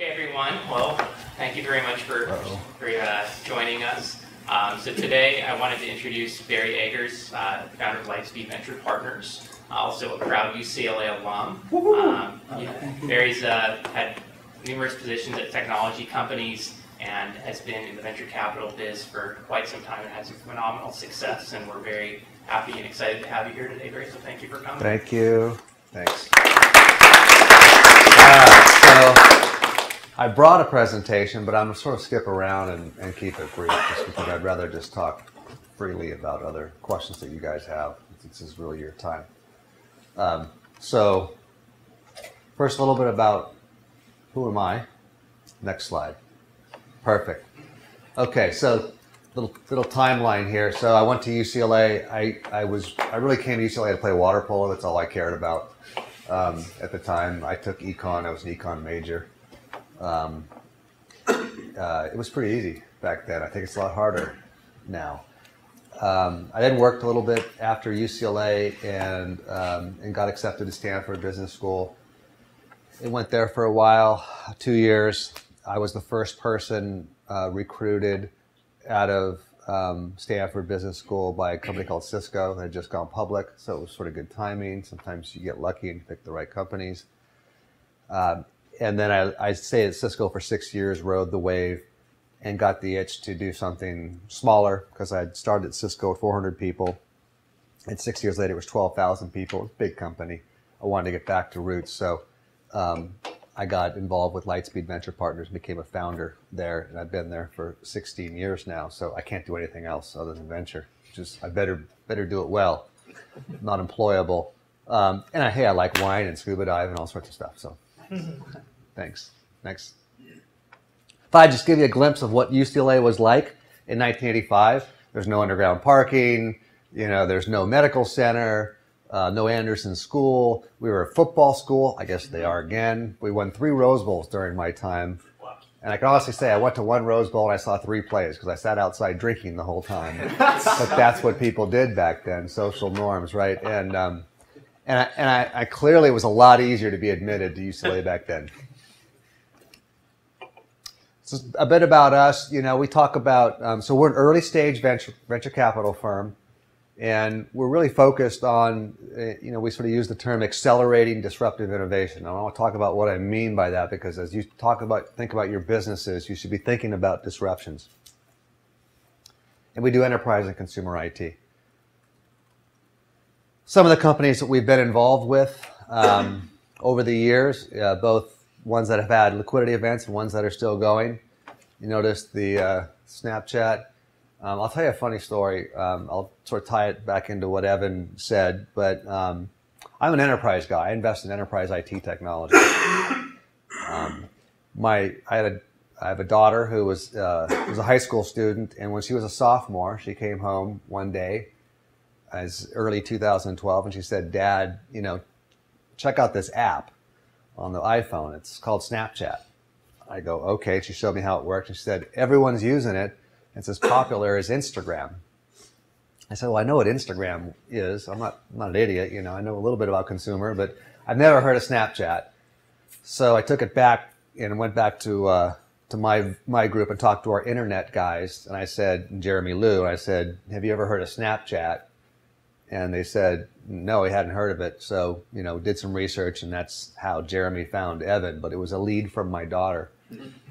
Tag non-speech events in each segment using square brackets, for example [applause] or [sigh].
Hey everyone. Well, thank you very much for, for uh, joining us. Um, so today I wanted to introduce Barry Eggers, uh, founder of Lightspeed Venture Partners, also a proud UCLA alum. Um, yeah, Barry's uh, had numerous positions at technology companies and has been in the venture capital biz for quite some time and had some phenomenal success. And we're very happy and excited to have you here today, Barry. So thank you for coming. Thank you. Thanks. Uh, so I brought a presentation, but I'm going to sort of skip around and, and keep it brief just because I'd rather just talk freely about other questions that you guys have. This is really your time. Um, so first, a little bit about who am I? Next slide. Perfect. Okay, so little little timeline here. So I went to UCLA. I, I was I really came to UCLA to play water polo. That's all I cared about um, at the time. I took econ. I was an econ major. Um, uh, it was pretty easy back then. I think it's a lot harder now. Um, I then worked a little bit after UCLA and um, and got accepted to Stanford Business School. I went there for a while, two years. I was the first person uh, recruited out of um, Stanford Business School by a company called Cisco that had just gone public, so it was sort of good timing. Sometimes you get lucky and pick the right companies. And then I, I stayed at Cisco for six years, rode the wave, and got the itch to do something smaller because I started at Cisco with 400 people. And six years later, it was 12,000 people, It was a big company. I wanted to get back to roots. So um, I got involved with Lightspeed Venture Partners, and became a founder there, and I've been there for 16 years now. So I can't do anything else other than venture. Just I better better do it well, not employable. Um, and I, hey, I like wine and scuba dive and all sorts of stuff. So [laughs] thanks. Next. If I just give you a glimpse of what UCLA was like in 1985, there's no underground parking. You know, there's no medical center uh, no Anderson School. We were a football school. I guess they are again. We won three Rose Bowls during my time. And I can honestly say I went to one Rose Bowl and I saw three plays because I sat outside drinking the whole time. [laughs] but that's what people did back then, social norms, right? And um, and I, and I, I clearly it was a lot easier to be admitted to UCLA back then. So a bit about us, you know, we talk about um, so we're an early stage venture venture capital firm. And we're really focused on, uh, you know, we sort of use the term accelerating disruptive innovation. I want to talk about what I mean by that because as you talk about, think about your businesses, you should be thinking about disruptions. And we do enterprise and consumer IT. Some of the companies that we've been involved with um, over the years, uh, both ones that have had liquidity events and ones that are still going. You notice the uh, Snapchat um, I'll tell you a funny story. Um, I'll sort of tie it back into what Evan said, but um, I'm an enterprise guy. I invest in enterprise IT technology. [coughs] Um, my, I had a, I have a daughter who was uh, was a high school student, and when she was a sophomore, she came home one day, as early 2012, and she said, "Dad, you know, check out this app on the iPhone. It's called Snapchat." I go, "Okay." She showed me how it worked, she said, "Everyone's using it." It's as popular as Instagram. I said, well, I know what Instagram is. I'm not, I'm not an idiot. You know, I know a little bit about consumer, but I've never heard of Snapchat. So I took it back and went back to, uh, to my, my group and talked to our internet guys. And I said, Jeremy Liew, and I said, have you ever heard of Snapchat? And they said, no, he hadn't heard of it. So, you know, did some research and that's how Jeremy found Evan, but it was a lead from my daughter.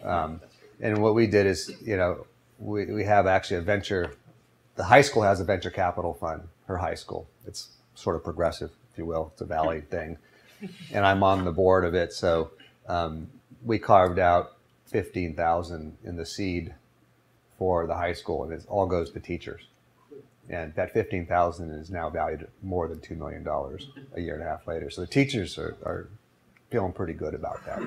Um, and what we did is, you know, we, we have actually a venture, the high school has a venture capital fund, her high school. It's sort of progressive, if you will. It's a valley [laughs] thing. And I'm on the board of it. So um, we carved out 15,000 in the seed for the high school and it all goes to teachers. And that 15,000 is now valued more than $2 million a year and a half later. So the teachers are, are feeling pretty good about that.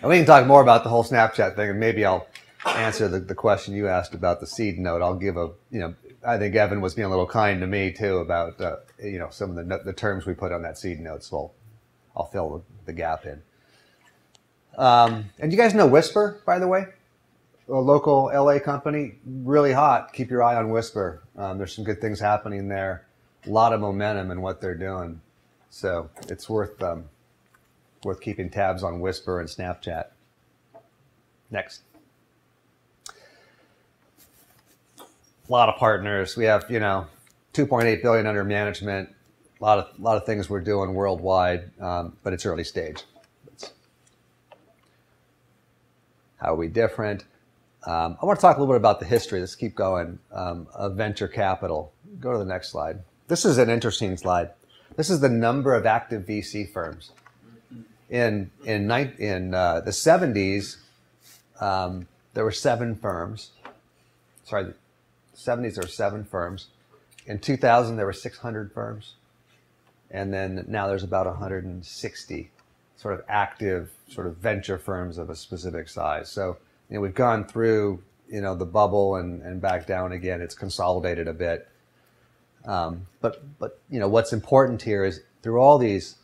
and we can talk more about the whole Snapchat thing and maybe I'll answer the, the question you asked about the seed note, I'll give a, you know, I think Evan was being a little kind to me too about, uh, you know, some of the, the terms we put on that seed note. So I'll, I'll fill the, the gap in. Um, and you guys know Whisper, by the way? A local LA company, really hot. Keep your eye on Whisper. Um, there's some good things happening there. A lot of momentum in what they're doing. So it's worth, um, worth keeping tabs on Whisper and Snapchat. Next. A lot of partners. We have, you know, 2.8 billion under management. A lot of, a lot of things we're doing worldwide, um, but it's early stage. How are we different? Um, I want to talk a little bit about the history. Let's keep going. Um, of venture capital. Go to the next slide. This is an interesting slide. This is the number of active VC firms. In in, in uh, the 70s, um, there were seven firms. Sorry, the 70s there were seven firms. In 2000, there were 600 firms, and then now there's about 160 sort of active sort of venture firms of a specific size. So you know, we've gone through you know the bubble and, and back down again. It's consolidated a bit. Um, but but you know what's important here is through all these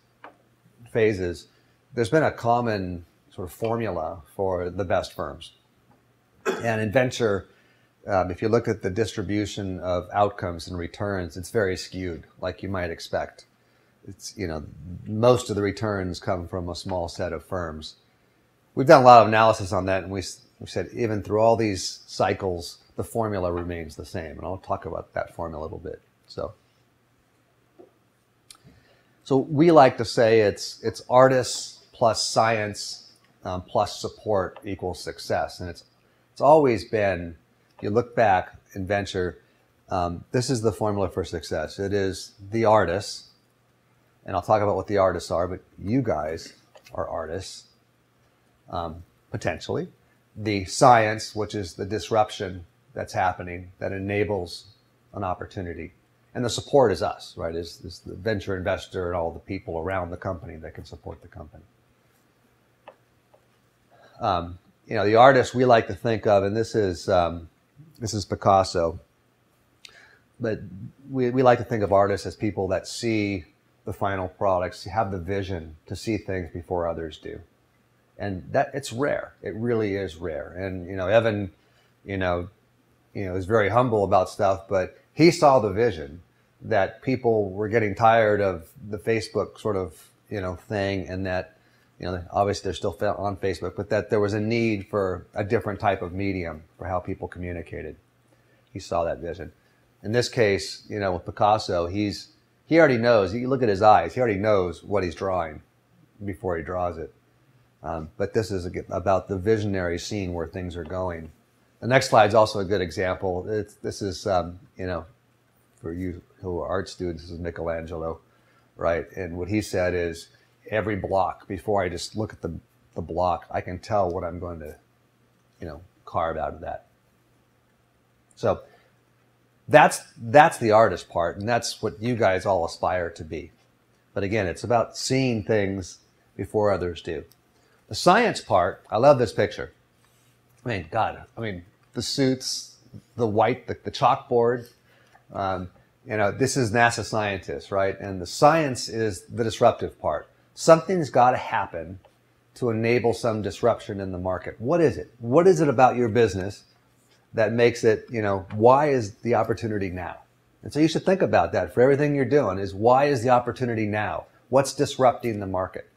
phases, there's been a common sort of formula for the best firms. And in venture, um, if you look at the distribution of outcomes and returns, it's very skewed, like you might expect. It's you know most of the returns come from a small set of firms. We've done a lot of analysis on that, and we we said even through all these cycles, the formula remains the same, and I'll talk about that formula a little bit. So, so we like to say it's it's artists plus science um, plus support equals success, and it's it's always been. You look back in venture, um, this is the formula for success. It is the artists, and I'll talk about what the artists are. But you guys are artists, um, potentially. The science, which is the disruption that's happening that enables an opportunity and the support is us, right? Is, the venture investor and all the people around the company that can support the company. Um, you know, the artist we like to think of, and this is um, this is Picasso, but we, we like to think of artists as people that see the final products, have the vision to see things before others do, and that it's rare. It really is rare. And you know, Evan, you know, you know, is very humble about stuff, but he saw the vision that people were getting tired of the Facebook sort of you know thing, and that you know obviously they're still on Facebook, but that there was a need for a different type of medium for how people communicated. He saw that vision. In this case, you know, with Picasso, he's he already knows. You look at his eyes; he already knows what he's drawing before he draws it. Um, but this is about the visionary seeing where things are going. The next slide is also a good example. It's, this is, um, you know, for you who are art students, this is Michelangelo, right? And what he said is every block, before I just look at the, the block, I can tell what I'm going to, you know, carve out of that. So that's, that's the artist part, and that's what you guys all aspire to be. But again, it's about seeing things before others do. The science part, I love this picture. I mean, God, I mean, the suits, the white, the, the chalkboard, um, you know, this is NASA scientists, right? And the science is the disruptive part. Something's got to happen to enable some disruption in the market. What is it? What is it about your business that makes it, you know, why is the opportunity now? And so you should think about that for everything you're doing is why is the opportunity now? What's disrupting the market?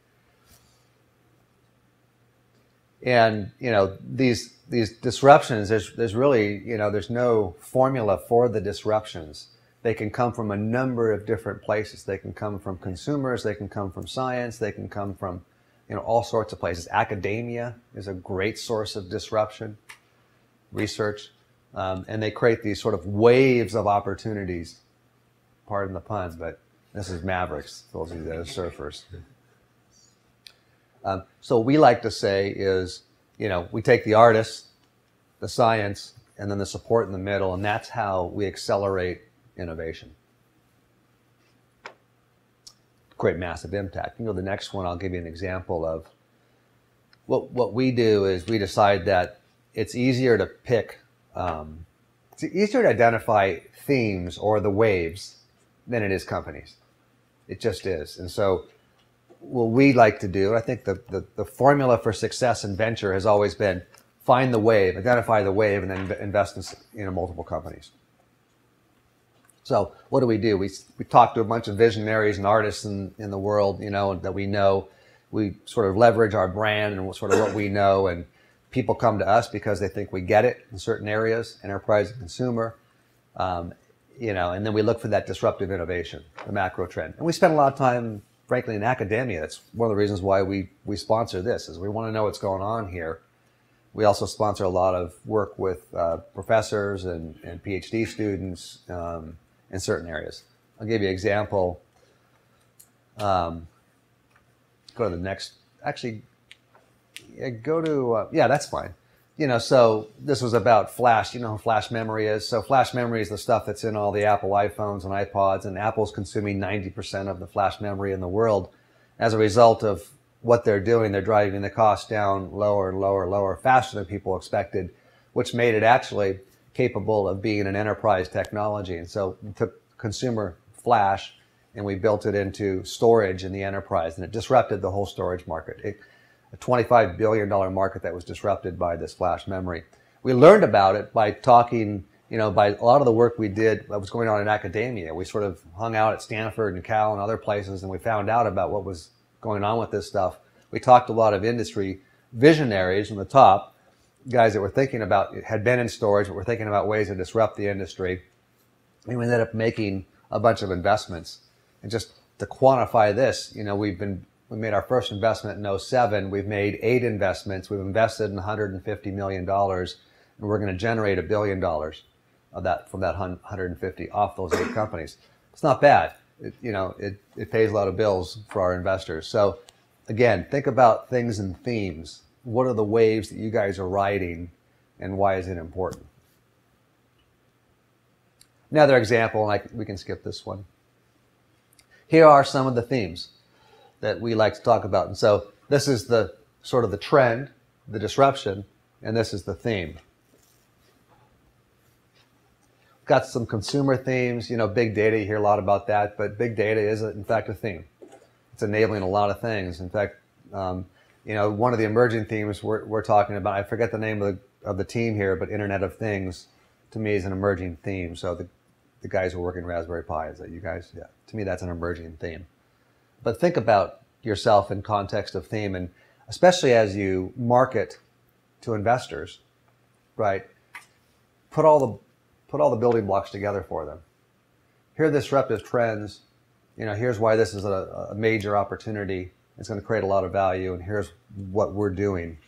And, you know, these these disruptions, there's, there's really, you know, there's no formula for the disruptions. They can come from a number of different places. They can come from consumers, they can come from science, they can come from, you know, all sorts of places. Academia is a great source of disruption, research, um, and they create these sort of waves of opportunities. Pardon the puns but this is Mavericks, those of you are surfers. Um, so we like to say is you know, we take the artists, the science, and then the support in the middle, and that's how we accelerate innovation. Create massive impact. You know, the next one, I'll give you an example of what what we do is we decide that it's easier to pick, um, it's easier to identify themes or the waves than it is companies. It just is, and so what we like to do, I think the, the, the, formula for success in venture has always been find the wave, identify the wave, and then invest in you know, multiple companies. So what do we do? We, we talk to a bunch of visionaries and artists in, in the world, you know, that we know, we sort of leverage our brand and sort of what we know, and people come to us because they think we get it in certain areas, enterprise and consumer. Um, you know, and then we look for that disruptive innovation, the macro trend. And we spend a lot of time, frankly, in academia. That's one of the reasons why we, we sponsor this, is we want to know what's going on here. We also sponsor a lot of work with uh, professors and, and PhD students um, in certain areas. I'll give you an example. Um, go to the next. Actually, yeah, go to uh, yeah, that's fine. You know, so this was about flash. You know flash memory is. So flash memory is the stuff that's in all the Apple iPhones and iPods, and Apple's consuming 90% of the flash memory in the world. As a result of what they're doing, they're driving the cost down lower and lower, and lower, faster than people expected, which made it actually capable of being an enterprise technology. And so we took consumer flash and we built it into storage in the enterprise, and it disrupted the whole storage market. It, a $25 billion market that was disrupted by this flash memory. We learned about it by talking, you know, by a lot of the work we did that was going on in academia. We sort of hung out at Stanford and Cal and other places, and we found out about what was going on with this stuff. We talked to a lot of industry visionaries from the top, guys that were thinking about, had been in storage, but were thinking about ways to disrupt the industry. And we ended up making a bunch of investments and just to quantify this, you know, we've been we made our first investment in 07. We've made eight investments. We've invested in 150 million dollars, and we're going to generate a billion dollars of that from that 150 off those eight companies. It's not bad. It, you know, it, it pays a lot of bills for our investors. So, again, think about things and themes. What are the waves that you guys are riding, and why is it important? Another example, like we can skip this one. Here are some of the themes that we like to talk about. And so this is the sort of the trend, the disruption, and this is the theme. Got some consumer themes, you know, big data, you hear a lot about that, but big data is in fact a theme. It's enabling a lot of things. In fact, um, you know, one of the emerging themes we're, we're talking about, I forget the name of the, of the team here, but Internet of Things to me is an emerging theme. So the the guys who are working Raspberry Pi. Is that you guys? Yeah. To me, that's an emerging theme. But think about yourself in context of theme, and especially as you market to investors, right? Put all the put all the building blocks together for them. Here are disruptive trends. You know, here's why this is a, a major opportunity. It's going to create a lot of value, and here's what we're doing.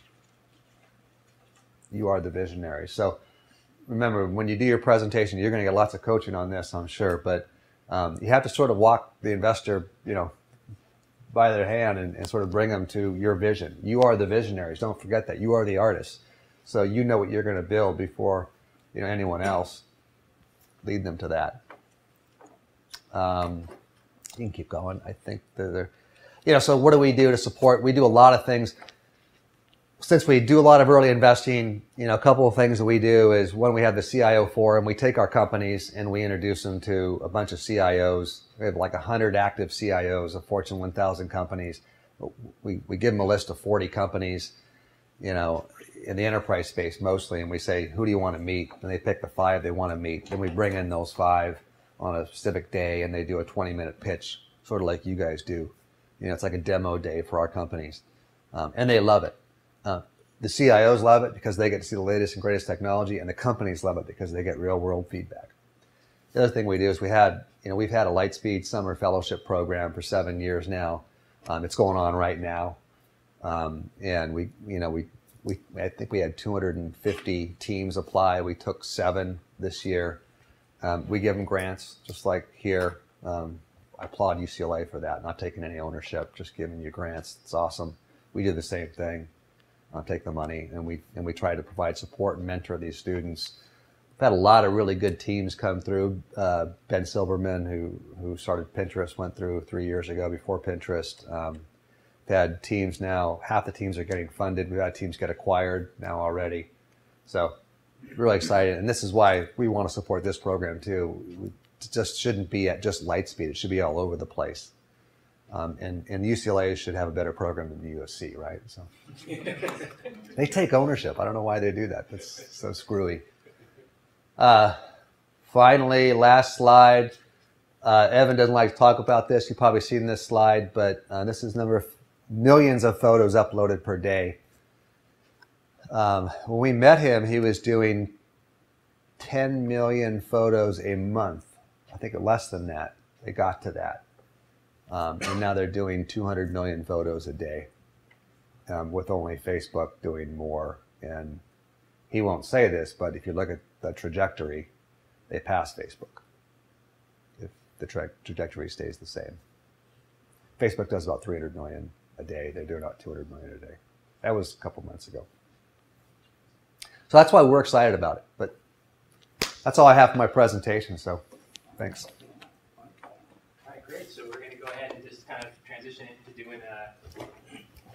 You are the visionary. So remember when you do your presentation, you're going to get lots of coaching on this, I'm sure, but um, you have to sort of walk the investor, you know, by their hand and, and, sort of bring them to your vision. You are the visionaries. Don't forget that you are the artists. So you know what you're going to build before you know anyone else. Lead them to that. Um, you can keep going. I think that they're, you know. So what do we do to support? We do a lot of things since we do a lot of early investing, you know, a couple of things that we do is when we have the CIO forum, we take our companies and we introduce them to a bunch of CIOs. We have like 100 active CIOs of Fortune 1000 companies. We, we give them a list of 40 companies, you know, in the enterprise space mostly, and we say, who do you want to meet? And they pick the five they want to meet. Then we bring in those five on a specific day and they do a 20 minute pitch, sort of like you guys do. You know, it's like a demo day for our companies. Um, and they love it uh, the CIOs love it because they get to see the latest and greatest technology, and the companies love it because they get real world feedback. The other thing we do is we had, you know, we've had a Lightspeed Summer Fellowship program for seven years now. Um, it's going on right now, um, and we, you know, we, we, I think we had 250 teams apply. We took seven this year. Um, we give them grants, just like here. Um, I applaud UCLA for that, not taking any ownership, just giving you grants. It's awesome. We do the same thing uh, take the money, and we and we try to provide support and mentor these students. We've had a lot of really good teams come through. Uh, ben Silbermann, who who started Pinterest, went through three years ago before Pinterest. Um, we've had teams now. Half the teams are getting funded. We've had teams get acquired now already. So really excited, and this is why we want to support this program too. We just shouldn't be at just Lightspeed. It should be all over the place. Um, and, and UCLA should have a better program than the USC, right? So [laughs] they take ownership. I don't know why they do that. That's so screwy. Uh, finally, last slide. Uh, Evan doesn't like to talk about this. You've probably seen this slide, but uh, this is number millions of photos uploaded per day. Um, when we met him, he was doing 10 million photos a month. I think less than that. They got to that. Um, and now they're doing 200 million photos a day um, with only Facebook doing more. And he won't say this, but if you look at the trajectory, they pass Facebook if the tra- trajectory stays the same. Facebook does about 300 million a day. They do about 200 million a day. That was a couple months ago. So that's why we're excited about it. But that's all I have for my presentation. So thanks. All right, great. So we're going to go ahead and just kind of transition into doing a,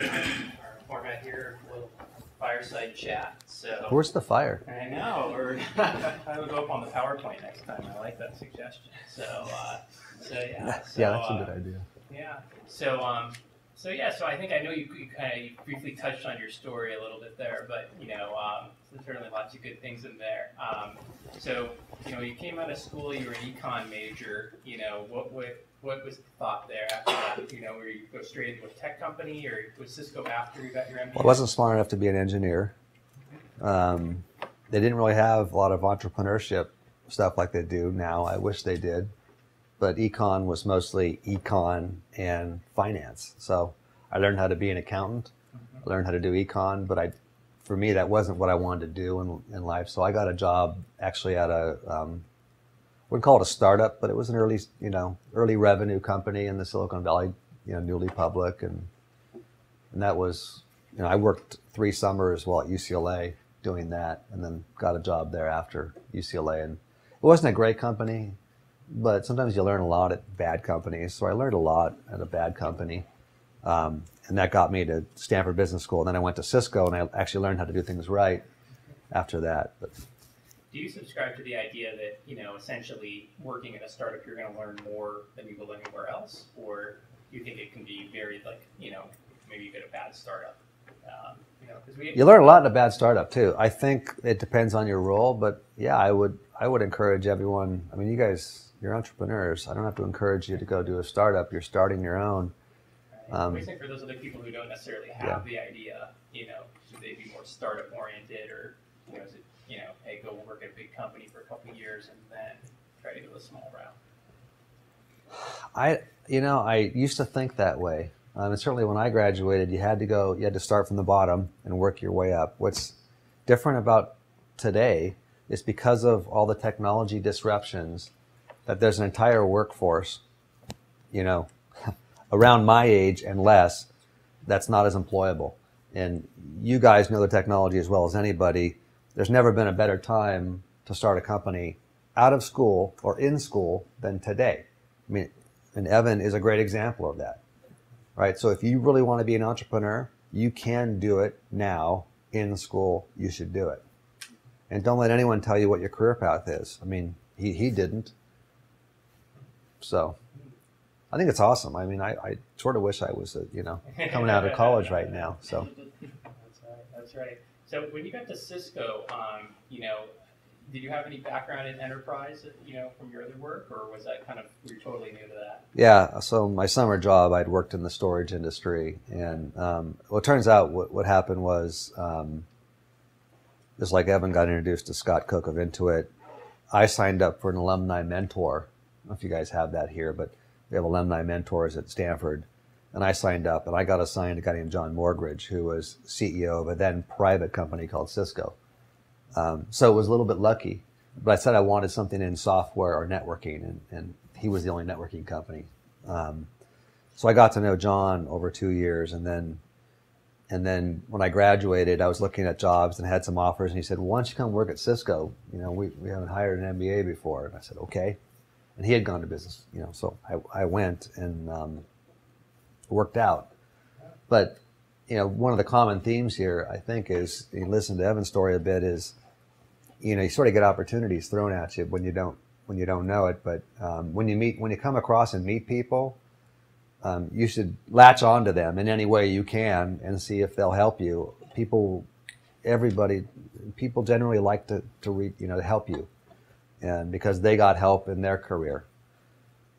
our format here, a little fireside chat. So Where's the fire? I know. Or [laughs] I would go up on the PowerPoint next time. I like that suggestion. So, uh, so yeah. So, yeah, that's a uh, good idea. Yeah. So, um, so yeah. So I think I know you, you kind of briefly touched on your story a little bit there, but you know, um, there's certainly lots of good things in there. Um, so you know, you came out of school, you were an econ major. You know, what what what was the thought there after that? You know, were you go straight into a tech company, or was Cisco after you got your MBA? Well, I wasn't smart enough to be an engineer. Um, they didn't really have a lot of entrepreneurship stuff like they do now. I wish they did. But econ was mostly econ and finance. So I learned how to be an accountant. I learned how to do econ, but I, for me, that wasn't what I wanted to do in, in life. So I got a job actually at a, um, wouldn't call it a startup, but it was an early, you know, early revenue company in the Silicon Valley, you know, newly public, and and that was, you know, I worked three summers while at UCLA doing that, and then got a job there after UCLA, and it wasn't a great company, but sometimes you learn a lot at bad companies. So I learned a lot at a bad company, um, and that got me to Stanford Business School. And then I went to Cisco, and I actually learned how to do things right after that. But Do you subscribe to the idea that you know, essentially, working in a startup, you're going to learn more than you will anywhere else, or do you think it can be very like you know, maybe you get a bad startup, um, you know, because we You learn a lot in a bad startup too. I think it depends on your role, but yeah, I would I would encourage everyone. I mean, you guys, you're entrepreneurs. I don't have to encourage you to go do a startup. You're starting your own. Um, Um, what do you think for those other people who don't necessarily have the idea? You know, should they be more startup oriented, or you know, is it you know, hey, go work at a big company for a couple years and then try to go the small route? I you know I used to think that way, um, and certainly when I graduated, you had to go. You had to start from the bottom and work your way up. What's different about today is because of all the technology disruptions that there's an entire workforce, you know, [laughs] around my age and less, that's not as employable. And you guys know the technology as well as anybody. There's never been a better time to start a company out of school or in school than today. I mean, and Evan is a great example of that, right? So if you really want to be an entrepreneur, you can do it now in school. You should do it. And don't let anyone tell you what your career path is. I mean, he, he didn't. So I think it's awesome. I mean, I, I sort of wish I was, a, you know, coming out of college right now. So [laughs] That's right. That's right. So when you got to Cisco, um, you know, did you have any background in enterprise, you know, from your other work, or was that kind of you're totally new to that? yeah, so my summer job, I'd worked in the storage industry, and um, well, it turns out what, what happened was, um, just like Evan got introduced to Scott Cook of Intuit, I signed up for an alumni mentor. I don't know if you guys have that here, but we have alumni mentors at Stanford. And I signed up, and I got assigned a guy named John Morgridge, who was CEO of a then private company called Cisco. Um, so it was a little bit lucky, but I said I wanted something in software or networking, and, and he was the only networking company. Um, so I got to know John over two years, and then and then when I graduated, I was looking at jobs and had some offers, and he said, well, "Why don't you come work at Cisco? You know, we, we haven't hired an MBA before." And I said, "Okay." And he had gone to business, you know, so I, I went and um, worked out. But you know, one of the common themes here, I think, is you listen to Evan's story a bit. Is you know, you sort of get opportunities thrown at you when you don't when you don't know it. But um, when you meet when you come across and meet people, um, you should latch onto them in any way you can and see if they'll help you. People, everybody, people generally like to to read, you know, to help you, and because they got help in their career.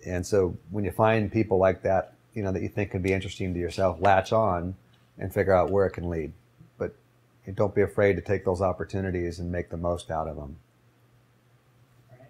And so when you find people like that, you know that you think could be interesting to yourself, latch on and figure out where it can lead. But don't be afraid to take those opportunities and make the most out of them. Right.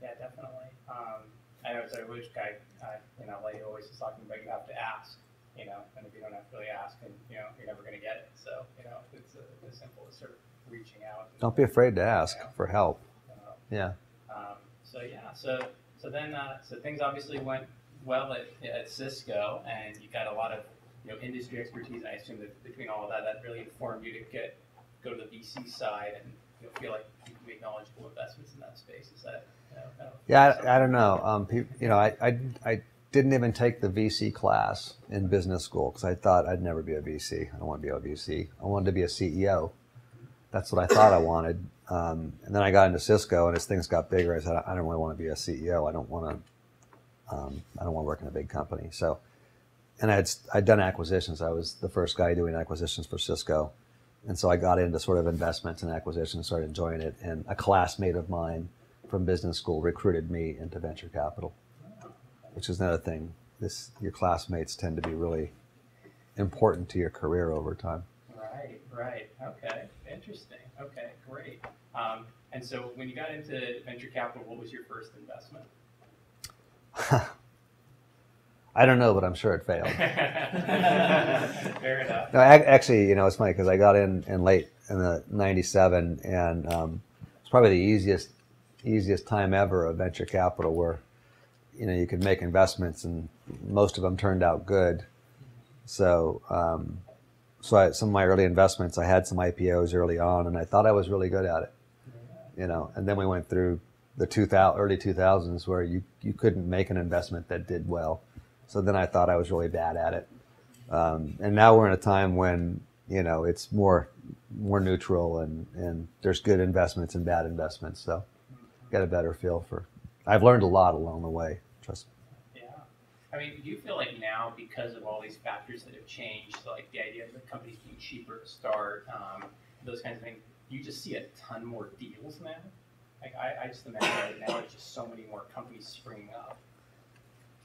Yeah, definitely. Um, I know it's a rich guy uh, in LA who always is talking about you have to ask, you know, and if you don't actually ask, and you know, you're never going to get it. So, you know, it's uh, as simple as sort of reaching out. And, Don't be afraid to ask Yeah. for help. uh, Yeah. Um, so yeah, so so then uh, so things obviously went well at, at Cisco, and you got a lot of you know industry expertise. And I assume that between all of that, that really informed you to get go to the VC side and you know, feel like you can make knowledgeable investments in that space. Is that you know, kind of Yeah, I, I don't know. Um, you know, I, I, I didn't even take the VC class in business school because I thought I'd never be a VC. I don't want to be a VC. I wanted to be a CEO. That's what I thought I wanted. Um, and then I got into Cisco, and as things got bigger, I said I don't really want to be a CEO. I don't want to. Um, I don't want to work in a big company. So, and I had I'd done acquisitions. I was the first guy doing acquisitions for Cisco, and so I got into sort of investments and acquisitions, started enjoying it. And a classmate of mine from business school recruited me into venture capital, which is another thing. This your classmates tend to be really important to your career over time. Right, right. Okay, interesting. Okay, great. Um, and so when you got into venture capital, what was your first investment? [laughs] I don't know, but I'm sure it failed. [laughs] Fair enough. No, ac- actually, you know, it's funny because I got in in late in the '97, and um, it's probably the easiest easiest time ever of venture capital, where you know you could make investments, and most of them turned out good. So, um, so I, some of my early investments, I had some IPOs early on, and I thought I was really good at it. You know, and then we went through the 2000, early 2000s where you you couldn't make an investment that did well. So then I thought I was really bad at it. Um, and now we're in a time when you know it's more more neutral and and there's good investments and bad investments. So get a better feel for. I've learned a lot along the way. Trust me. Yeah. I mean, do you feel like now, because of all these factors that have changed, like the idea of the companies being cheaper to start, um, those kinds of things, you just see a ton more deals now? Like, I, I just imagine right now there's just so many more companies springing up.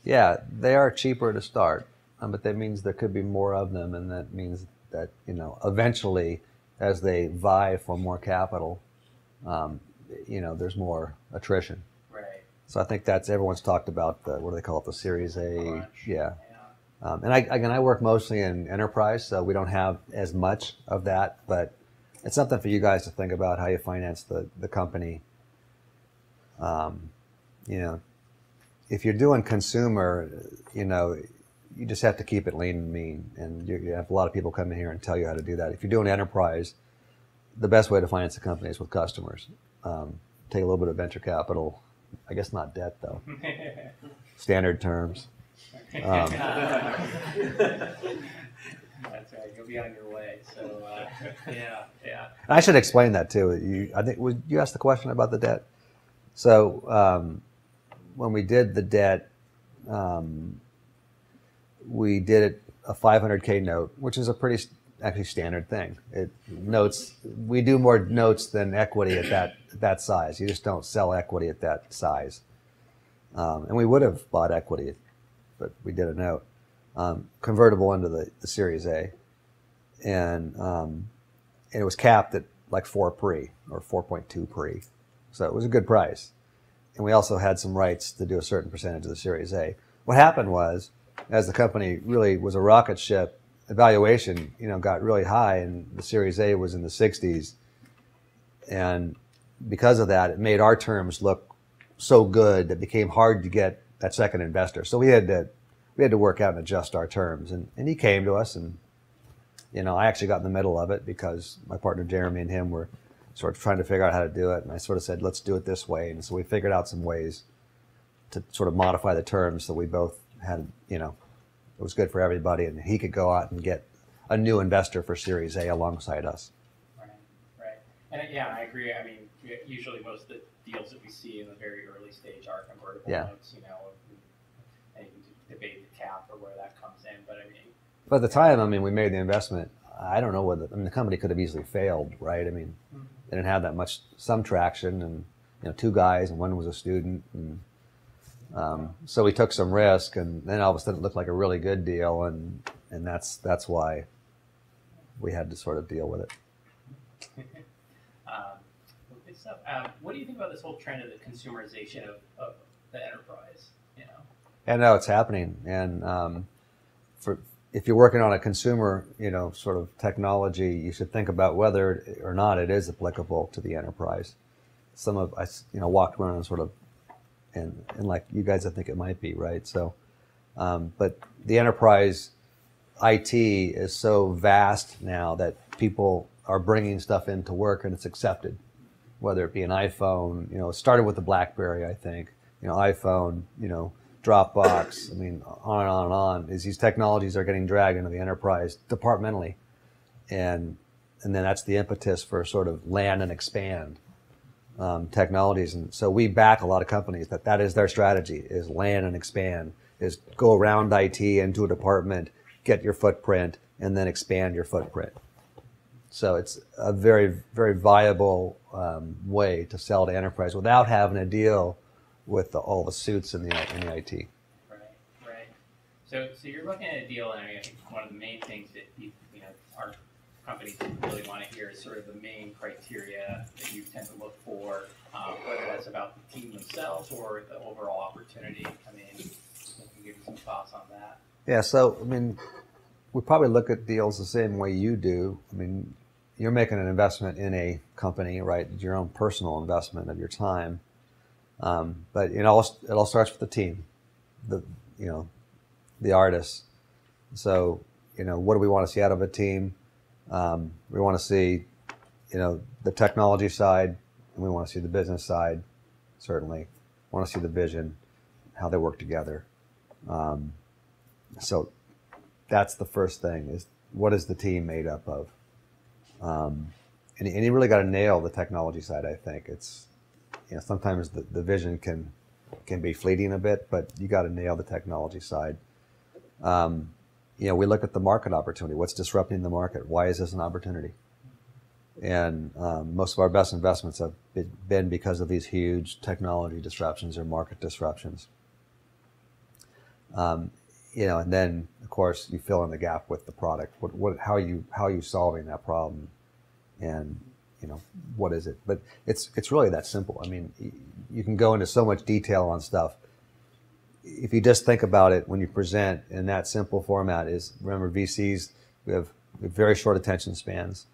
Yeah, they are cheaper to start, um, but that means there could be more of them, and that means that you know eventually, as they vie for more capital, um, you know, there's more attrition. Right. So I think that's everyone's talked about the what do they call it, the Series A? Crunch. Yeah. Yeah. Um, and I, again, I work mostly in enterprise, so we don't have as much of that. But it's something for you guys to think about how you finance the the company. Um, you know, if you're doing consumer, you know, you just have to keep it lean and mean. And you, you have a lot of people come in here and tell you how to do that. If you're doing enterprise, the best way to finance a company is with customers. Um, take a little bit of venture capital. I guess not debt though. [laughs] Standard terms. Um, That's right. You'll be on your way. So, uh, yeah, yeah. I should explain that too. You, I think was you asked the question about the debt. So um, when we did the debt, um, we did it a 500k note, which is a pretty actually standard thing. It notes we do more notes than equity at that that size. You just don't sell equity at that size. Um, and we would have bought equity, but we did a note um, convertible into the, the Series A, and um, and it was capped at like four pre or 4.2 pre. So it was a good price. And we also had some rights to do a certain percentage of the Series A. What happened was, as the company really was a rocket ship, evaluation, you know, got really high and the Series A was in the 60s. And because of that, it made our terms look so good that it became hard to get that second investor. So we had to we had to work out and adjust our terms. And, and he came to us and you know, I actually got in the middle of it because my partner Jeremy and him were sort of trying to figure out how to do it. And I sort of said, let's do it this way. And so we figured out some ways to sort of modify the terms so we both had, you know, it was good for everybody. And he could go out and get a new investor for Series A alongside us. Right, right. And yeah, I agree. I mean, usually most of the deals that we see in the very early stage are convertible Yeah. notes, you know, and you can debate the cap or where that comes in. But I mean, But at the time, I mean, we made the investment. I don't know whether, I mean, the company could have easily failed, right? I mean, mm-hmm. They didn't have that much, some traction and, you know, two guys and one was a student and, Um, so we took some risk, and then all of a sudden it looked like a really good deal, and and that's that's why we had to sort of deal with it. [laughs] um, good stuff. Um, what do you think about this whole trend of the consumerization of, of the enterprise? You know, And no, it's happening, and um, for if you're working on a consumer, you know, sort of technology, you should think about whether or not it is applicable to the enterprise. Some of us, you know, walked around and sort of, and and like you guys, I think it might be right. So, um, but the enterprise IT is so vast now that people are bringing stuff into work and it's accepted, whether it be an iPhone. You know, it started with the BlackBerry, I think. You know, iPhone. You know Dropbox, I mean, on and on and on, is these technologies are getting dragged into the enterprise departmentally. And, and then that's the impetus for sort of land and expand um, technologies. And so we back a lot of companies that that is their strategy is land and expand, is go around IT into a department, get your footprint, and then expand your footprint. So it's a very, very viable um, way to sell to enterprise without having to deal with the, all the suits in the in the IT. right, right. So, so you're looking at a deal, and I, mean, I think one of the main things that you, you know our companies really want to hear is sort of the main criteria that you tend to look for, uh, whether that's about the team themselves or the overall opportunity. I mean, you can give some thoughts on that. Yeah. So I mean, we probably look at deals the same way you do. I mean, you're making an investment in a company, right? Your own personal investment of your time. Um, but it all it all starts with the team, the you know, the artists. So you know, what do we want to see out of a team? Um, we want to see, you know, the technology side, and we want to see the business side. Certainly, we want to see the vision, how they work together. Um, so that's the first thing: is what is the team made up of? Um, and, and you really got to nail the technology side. I think it's you know, sometimes the, the vision can can be fleeting a bit, but you got to nail the technology side. Um, you know, we look at the market opportunity. What's disrupting the market? Why is this an opportunity? And um, most of our best investments have been because of these huge technology disruptions or market disruptions. Um, you know, and then of course you fill in the gap with the product. What, what, how are you, how are you solving that problem? And you know, what is it? But it's it's really that simple. I mean, you can go into so much detail on stuff. If you just think about it when you present in that simple format, is remember VCs we have, very short attention spans,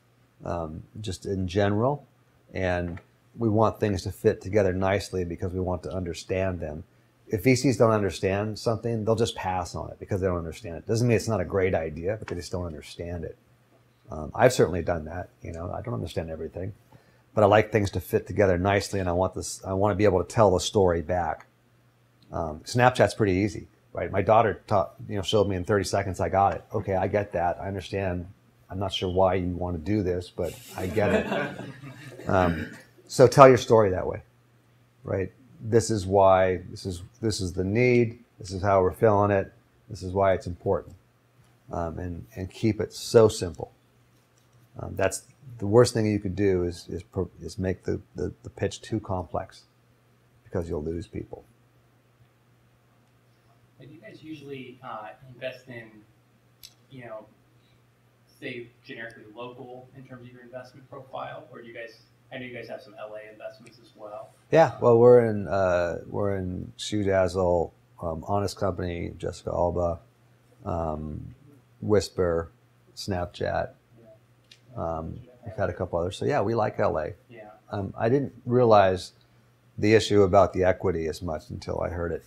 um, just in general, and we want things to fit together nicely because we want to understand them. If VCs don't understand something, they'll just pass on it because they don't understand it. Doesn't mean it's not a great idea, but they just don't understand it. Um, I've certainly done that. You know, I don't understand everything, but I like things to fit together nicely, and I want this. I want to be able to tell the story back. Um, Snapchat's pretty easy, right? My daughter taught, you know, showed me in 30 seconds. I got it. Okay, I get that. I understand. I'm not sure why you want to do this, but I get it. [laughs] um, so tell your story that way, right? This is why. This is this is the need. This is how we're feeling it. This is why it's important, um, and and keep it so simple. Um, that's the worst thing you could do is is, is make the, the, the pitch too complex because you'll lose people. Do you guys usually uh, invest in, you know, say generically local in terms of your investment profile, or do you guys? I know you guys have some LA investments as well. Yeah, well, we're in uh, we're in ShoeDazzle, um, Honest Company, Jessica Alba, um, Whisper, Snapchat, um, we've had a couple others. So yeah, we like LA. Yeah. Um, I didn't realize the issue about the equity as much until I heard it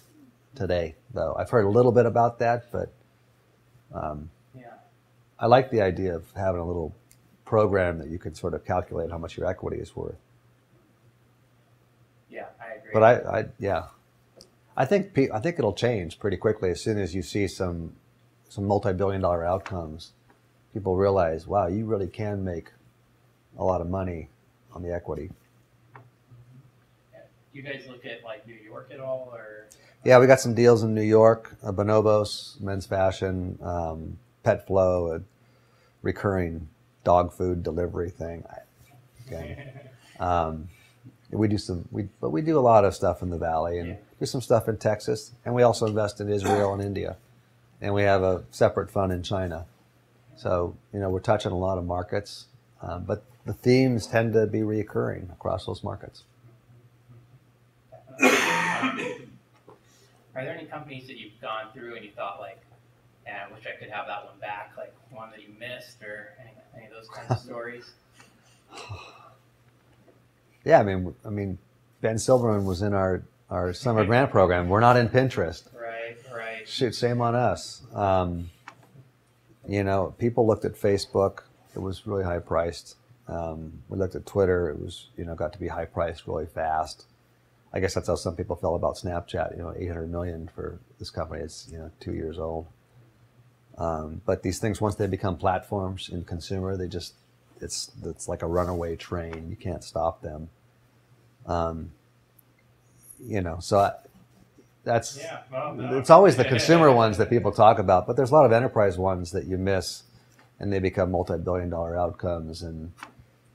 today, though. I've heard a little bit about that, but um, yeah. I like the idea of having a little program that you can sort of calculate how much your equity is worth. Yeah, I agree. But I, I yeah, I think I think it'll change pretty quickly as soon as you see some some multi-billion dollar outcomes people realize, wow, you really can make a lot of money on the equity. You guys look at like New York at all, or? Yeah, we got some deals in New York, uh, Bonobos, Men's Fashion, um, PetFlow, a recurring dog food delivery thing. Okay. Um, we do some, we but we do a lot of stuff in the valley and Yeah. do some stuff in Texas, and we also invest in Israel and India, and we have a separate fund in China. So you know we're touching a lot of markets, um, but the themes tend to be reoccurring across those markets. Are there any companies that you've gone through and you thought like, yeah, I wish I could have that one back, like one that you missed or any, any of those kinds of [laughs] stories? Yeah, I mean, I mean, Ben Silbermann was in our our summer [laughs] grant program. We're not in Pinterest. Right, right. Shoot, shame on us. Um, you know, people looked at Facebook. It was really high priced. Um, we looked at Twitter. It was, you know, got to be high priced really fast. I guess that's how some people felt about Snapchat. You know, 800 million for this company. It's you know two years old. Um, but these things, once they become platforms in consumer, they just it's it's like a runaway train. You can't stop them. Um, you know, so I, that's Yeah, well, no. it's always the consumer ones that people talk about, but there's a lot of enterprise ones that you miss, and they become multi-billion-dollar outcomes, and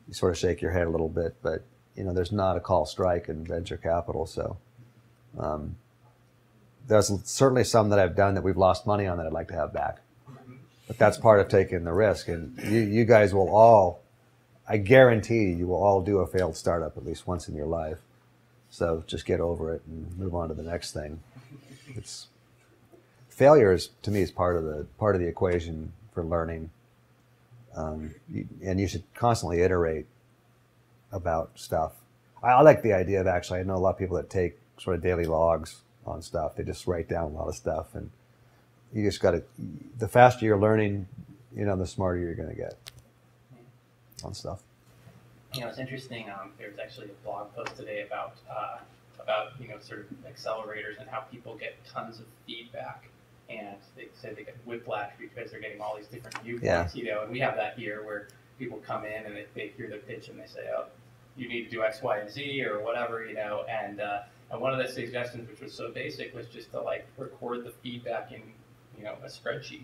you sort of shake your head a little bit. But you know, there's not a call strike in venture capital, so um, there's certainly some that I've done that we've lost money on that I'd like to have back. But that's part of taking the risk, and you, you guys will all, I guarantee, you will all do a failed startup at least once in your life. So just get over it and move on to the next thing. It's failure is to me is part of the part of the equation for learning, um, and you should constantly iterate about stuff. I, I like the idea of actually. I know a lot of people that take sort of daily logs on stuff. They just write down a lot of stuff, and you just got to. The faster you're learning, you know, the smarter you're going to get on stuff. You know, it's interesting. Um, there was actually a blog post today about uh, about you know sort of accelerators and how people get tons of feedback, and they say they get whiplash because they're getting all these different viewpoints. You know, and we have that here where people come in and they, they hear the pitch and they say, "Oh, you need to do X, Y, and Z or whatever," you know, and uh, and one of the suggestions, which was so basic, was just to like record the feedback in you know a spreadsheet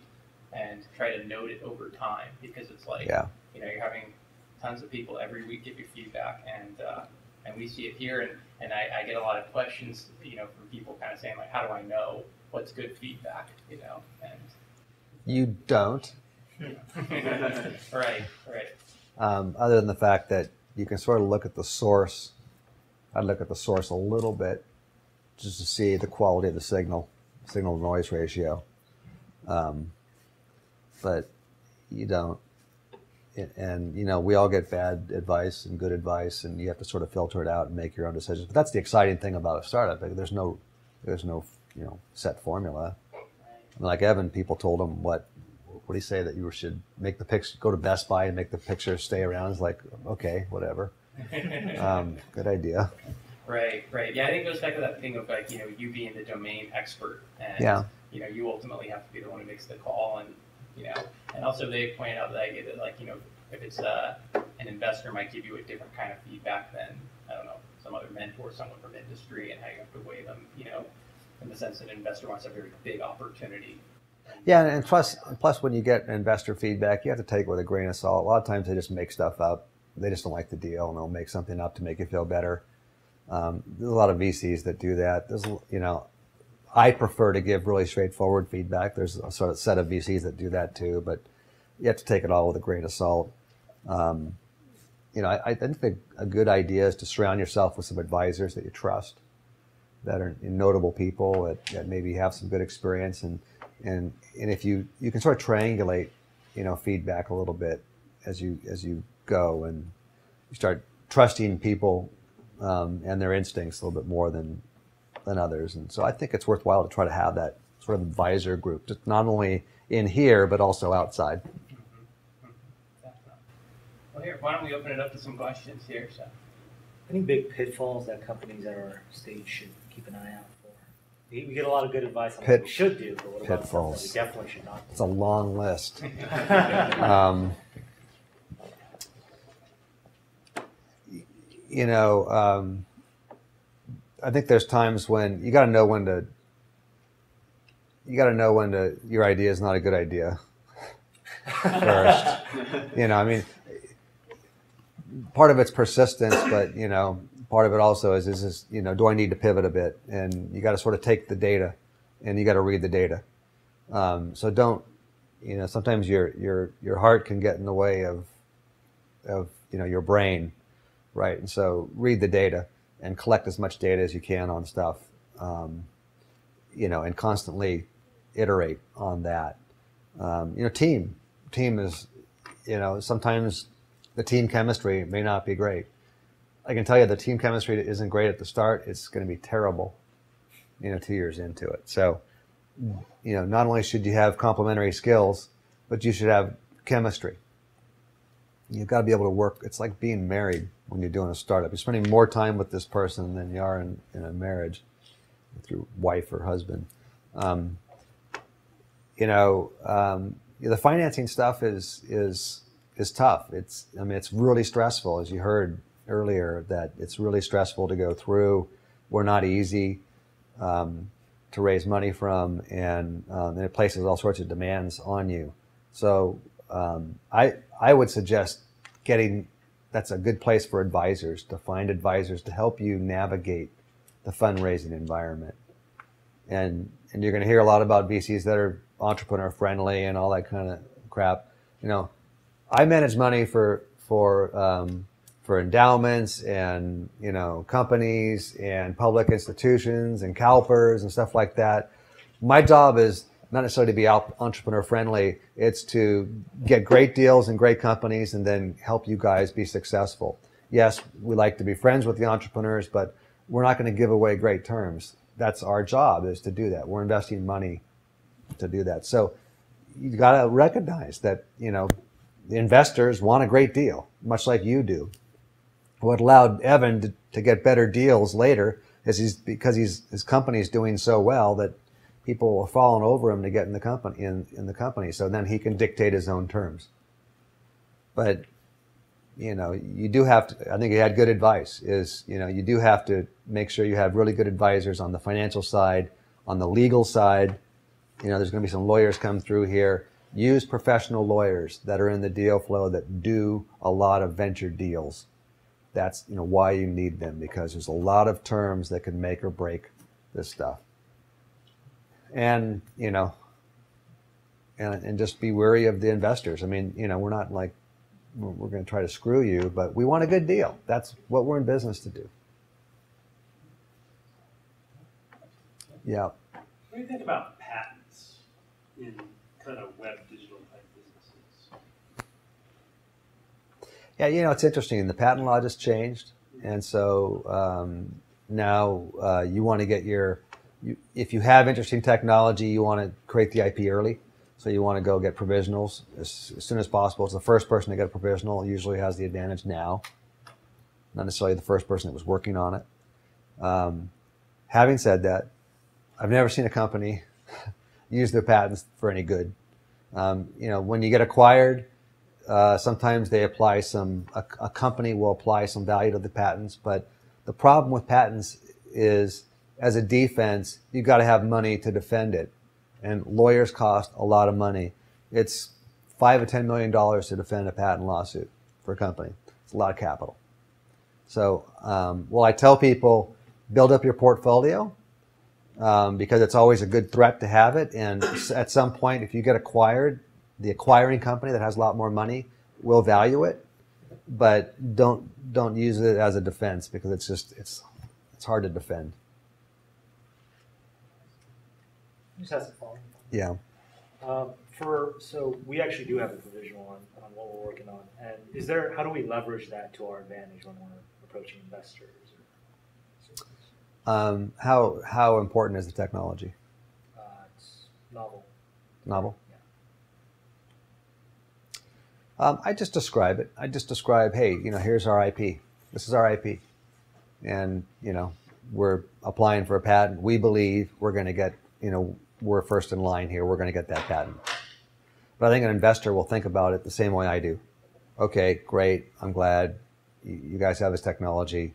and try to note it over time because it's like Yeah. you know you're having tons of people every week give you feedback and uh, and we see it here and, and I, I get a lot of questions you know from people kind of saying like how do I know what's good feedback you know and You don't. [laughs] right right um, other than the fact that you can sort of look at the source. I'd look at the source a little bit just to see the quality of the signal, signal to noise ratio. Um, but you don't. And- And, you know, we all get bad advice and good advice, and you have to sort of filter it out and make your own decisions. But that's the exciting thing about a startup. Like, There's no, there's no, you know, set formula. Like Evan, people told him what what do you say that you should make the picture go to Best Buy and make the picture stay around? It's like okay, whatever. [laughs] Um, good idea. right right yeah I think it goes back to that thing of like you know you being the domain expert and Yeah. you know you ultimately have to be the one who makes the call and you know and also they pointed out that like you know if it's uh, an investor might give you a different kind of feedback than I don't know some other mentor, someone from industry, and how you have to weigh them. You know, in the sense that an investor wants a very big opportunity. Yeah, and plus, plus when you get investor feedback, you have to take it with a grain of salt. A lot of times they just make stuff up. They just don't like the deal, and they'll make something up to make you feel better. Um, there's a lot of VCs that do that. There's, you know, I prefer to give really straightforward feedback. There's a sort of set of VCs that do that too, but you have to take it all with a grain of salt. Um, you know, I, I think the, a good idea is to surround yourself with some advisors that you trust, that are notable people that, that maybe have some good experience, and and and if you you can sort of triangulate, you know, feedback a little bit as you as you go, and you start trusting people um, and their instincts a little bit more than than others, and so I think it's worthwhile to try to have that sort of advisor group, just not only in here but also outside. Well, here, why don't we open it up to some questions here? So, Any big pitfalls that companies at our stage should keep an eye out for? We, we get a lot of good advice on what we should do, but what about something that we pitfalls. definitely should not It's a long list. [laughs] Um, you know, um, I think there's times when you got to know when to. You got to know when to. Your idea is not a good idea. [laughs] First, you know, I mean, part of it's persistence, but you know, part of it also is is, is you know do I need to pivot a bit and you got to sort of take the data and you got to read the data. Um, so don't you know sometimes your your your heart can get in the way of of you know your brain, right? And so read the data and collect as much data as you can on stuff, um, you know, and constantly iterate on that. Um, you know, team team is you know sometimes the team chemistry may not be great. I can tell you the team chemistry isn't great at the start. It's going to be terrible, you know, two years into it. So, you know, not only should you have complementary skills, but you should have chemistry. You've got to be able to work. It's like being married when you're doing a startup. You're spending more time with this person than you are in, in a marriage with your wife or husband. Um, you know, um, the financing stuff is is is tough. It's I mean it's really stressful, as you heard earlier. That it's really stressful to go through. We're not easy um, to raise money from, and, um, and it places all sorts of demands on you. So um, I I would suggest getting. That's a good place for advisors to find advisors to help you navigate the fundraising environment. And and you're going to hear a lot about VCs that are entrepreneur friendly and all that kind of crap. You know, I manage money for for um, for endowments and you know companies and public institutions and CalPERS and stuff like that. My job is not necessarily to be entrepreneur friendly. It's to get great deals and great companies and then help you guys be successful. Yes, we like to be friends with the entrepreneurs, but we're not going to give away great terms. That's our job is to do that. We're investing money to do that. So you've got to recognize that, you know, the investors want a great deal, much like you do. What allowed Evan to, to get better deals later is he's because he's his company's doing so well that people are falling over him to get in the company in, in the company. So then he can dictate his own terms. But you know, you do have to. I think he had good advice. Is you know, you do have to make sure you have really good advisors on the financial side, on the legal side. You know, there's going to be some lawyers come through here use professional lawyers that are in the deal flow that do a lot of venture deals. That's you know why you need them because there's a lot of terms that can make or break this stuff. And you know, and and just be wary of the investors. I mean, you know, we're not like we're going to try to screw you, but we want a good deal. That's what we're in business to do. Yeah. What do you think about patents in kind of web digital type businesses? Yeah, you know, it's interesting. The patent law just changed. And so um, now uh, you want to get your, you, if you have interesting technology, you want to create the IP early. So you want to go get provisionals as, as, soon as possible. It's the first person to get a provisional usually has the advantage now, not necessarily the first person that was working on it. Um, having said that, I've never seen a company [laughs] use their patents for any good. Um, you know, when you get acquired, uh, sometimes they apply some, a, a, company will apply some value to the patents, but the problem with patents is as a defense, you've got to have money to defend it. And lawyers cost a lot of money. It's five or ten million dollars to defend a patent lawsuit for a company. It's a lot of capital. So, um, well, I tell people, build up your portfolio um, because it's always a good threat to have it. And at some point, if you get acquired, the acquiring company that has a lot more money will value it, but don't don't use it as a defense because it's just it's it's hard to defend. Just has to follow. Yeah. Um, for so we actually do have a provisional on, on what we're working on, and is there how do we leverage that to our advantage when we're approaching investors? Um, how how important is the technology? Uh, it's novel. Novel. Yeah. Um, I just describe it. I just describe, hey, you know, here's our IP. This is our IP, and you know, we're applying for a patent. We believe we're going to get, you know, we're first in line here. We're going to get that patent. But I think an investor will think about it the same way I do. Okay, great. I'm glad you guys have this technology.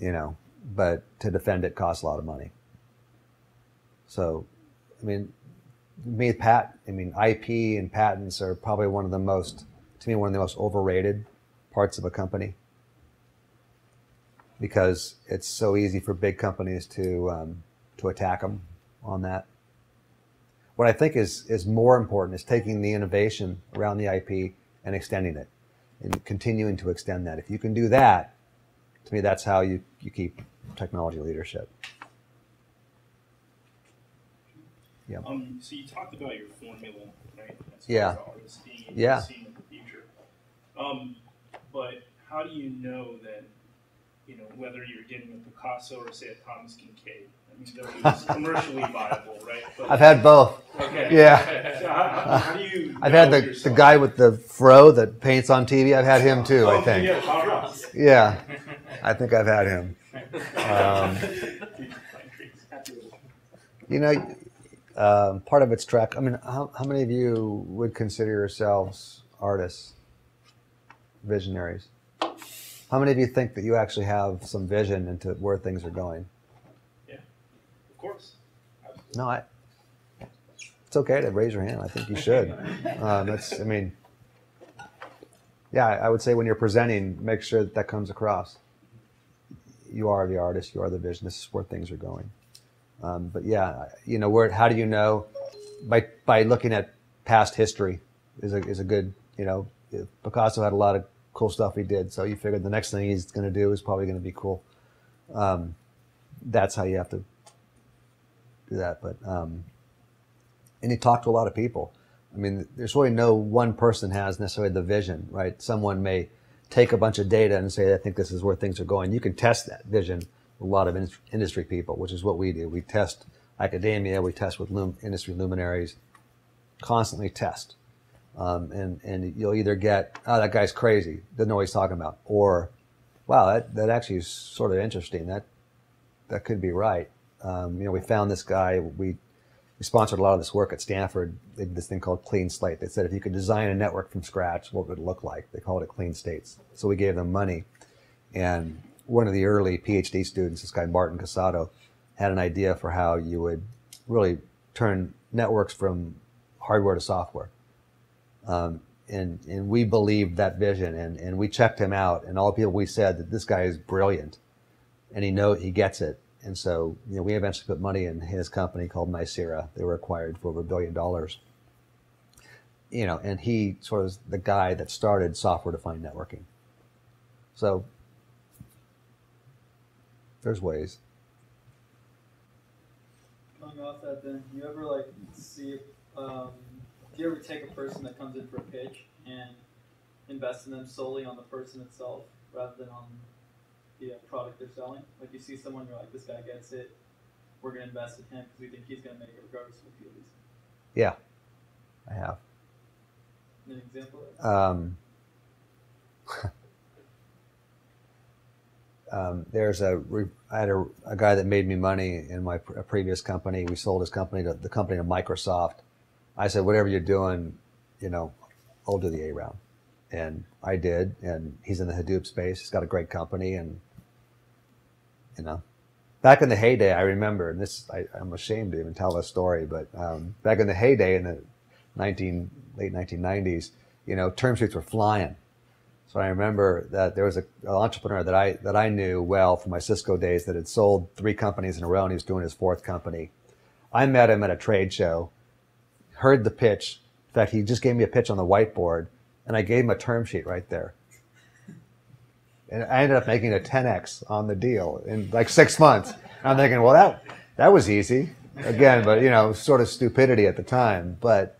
You know, but to defend it costs a lot of money. So, I mean, me, pat, I mean, IP and patents are probably one of the most, to me, one of the most overrated parts of a company. because it's so easy for big companies to um, to attack them on that. What I think is is more important is taking the innovation around the IP and extending it, and continuing to extend that. If you can do that, to me, that's how you you keep technology leadership. Um, so you talked about your formula, right? Yeah. as the artist being able Yeah. to see in the future. Um, but how do you know that, you know, whether you're getting a Picasso or say a Thomas Kinkade? I mean, be [laughs] commercially viable, right? But, I've had both. okay. Yeah. So how, how, do you? I've had the, the guy with the fro that paints on TV. I've had him too. I Oh, think. Yeah, Yeah, I think I've had him. Um, you know, um, part of it's track. I mean, how, how many of you would consider yourselves artists, visionaries? How many of you think that you actually have some vision into where things are going? Yeah, of course. No, I. It's okay to raise your hand. I think you should. [laughs] Um, that's. I mean. Yeah, I would say when you're presenting, make sure that that comes across. You are the artist. You are the vision. This is where things are going. Um, but yeah, you know, where? How do you know? By by looking at past history is a is a good. You know, Picasso had a lot of cool stuff he did, so you figured the next thing he's going to do is probably going to be cool. Um, that's how you have to do that. But um, and he talked to a lot of people. I mean, there's really no one person has necessarily the vision, right? Someone may take a bunch of data and say, "I think this is where things are going." You can test that vision with a lot of in- industry people, which is what we do. We test academia, we test with lum- industry luminaries, constantly test, um, and and you'll either get, "Oh, that guy's crazy, doesn't know what he's talking about," or, "Wow, that that actually is sort of interesting. That that could be right." Um, you know, we found this guy. We we sponsored a lot of this work at Stanford. They did this thing called Clean Slate. They said if you could design a network from scratch, what would it look like? They called it Clean Slate. So we gave them money, and one of the early PhD students, this guy Martin Casado, had an idea for how you would really turn networks from hardware to software. Um, and and we believed that vision, and and we checked him out, and all the people we said that this guy is brilliant, and he know he gets it. And so, you know, we eventually put money in his company called Nicira. They were acquired for over a billion dollars. You know, and he sort of the guy that started software-defined networking. So there's ways. Going off that, then, you ever like see? Um, do you ever take a person that comes in for a pitch and invest in them solely on the person itself rather than on the uh, product they're selling? Like you see someone, you're like, this guy gets it. We're gonna invest in him because we think he's gonna make it regardless of what field Yeah, I have. An example. Um, [laughs] um, there's a re- I had a, a guy that made me money in my pr- previous company. We sold his company to the company to Microsoft. I said, whatever you're doing, you know, I'll do the A round, and I did. And he's in the Hadoop space. He's got a great company, and you know, back in the heyday, I remember, and this I, I'm ashamed to even tell this story, but um, back in the heyday in the 19 late 1990s, you know, term sheets were flying. So I remember that there was a, an entrepreneur that I that I knew well from my Cisco days that had sold three companies in a row, and he was doing his fourth company. I met him at a trade show, heard the pitch. In fact, he just gave me a pitch on the whiteboard, and I gave him a term sheet right there. And I ended up making a 10x on the deal in like six months. And I'm thinking, well, that that was easy. Again, but you know, sort of stupidity at the time. But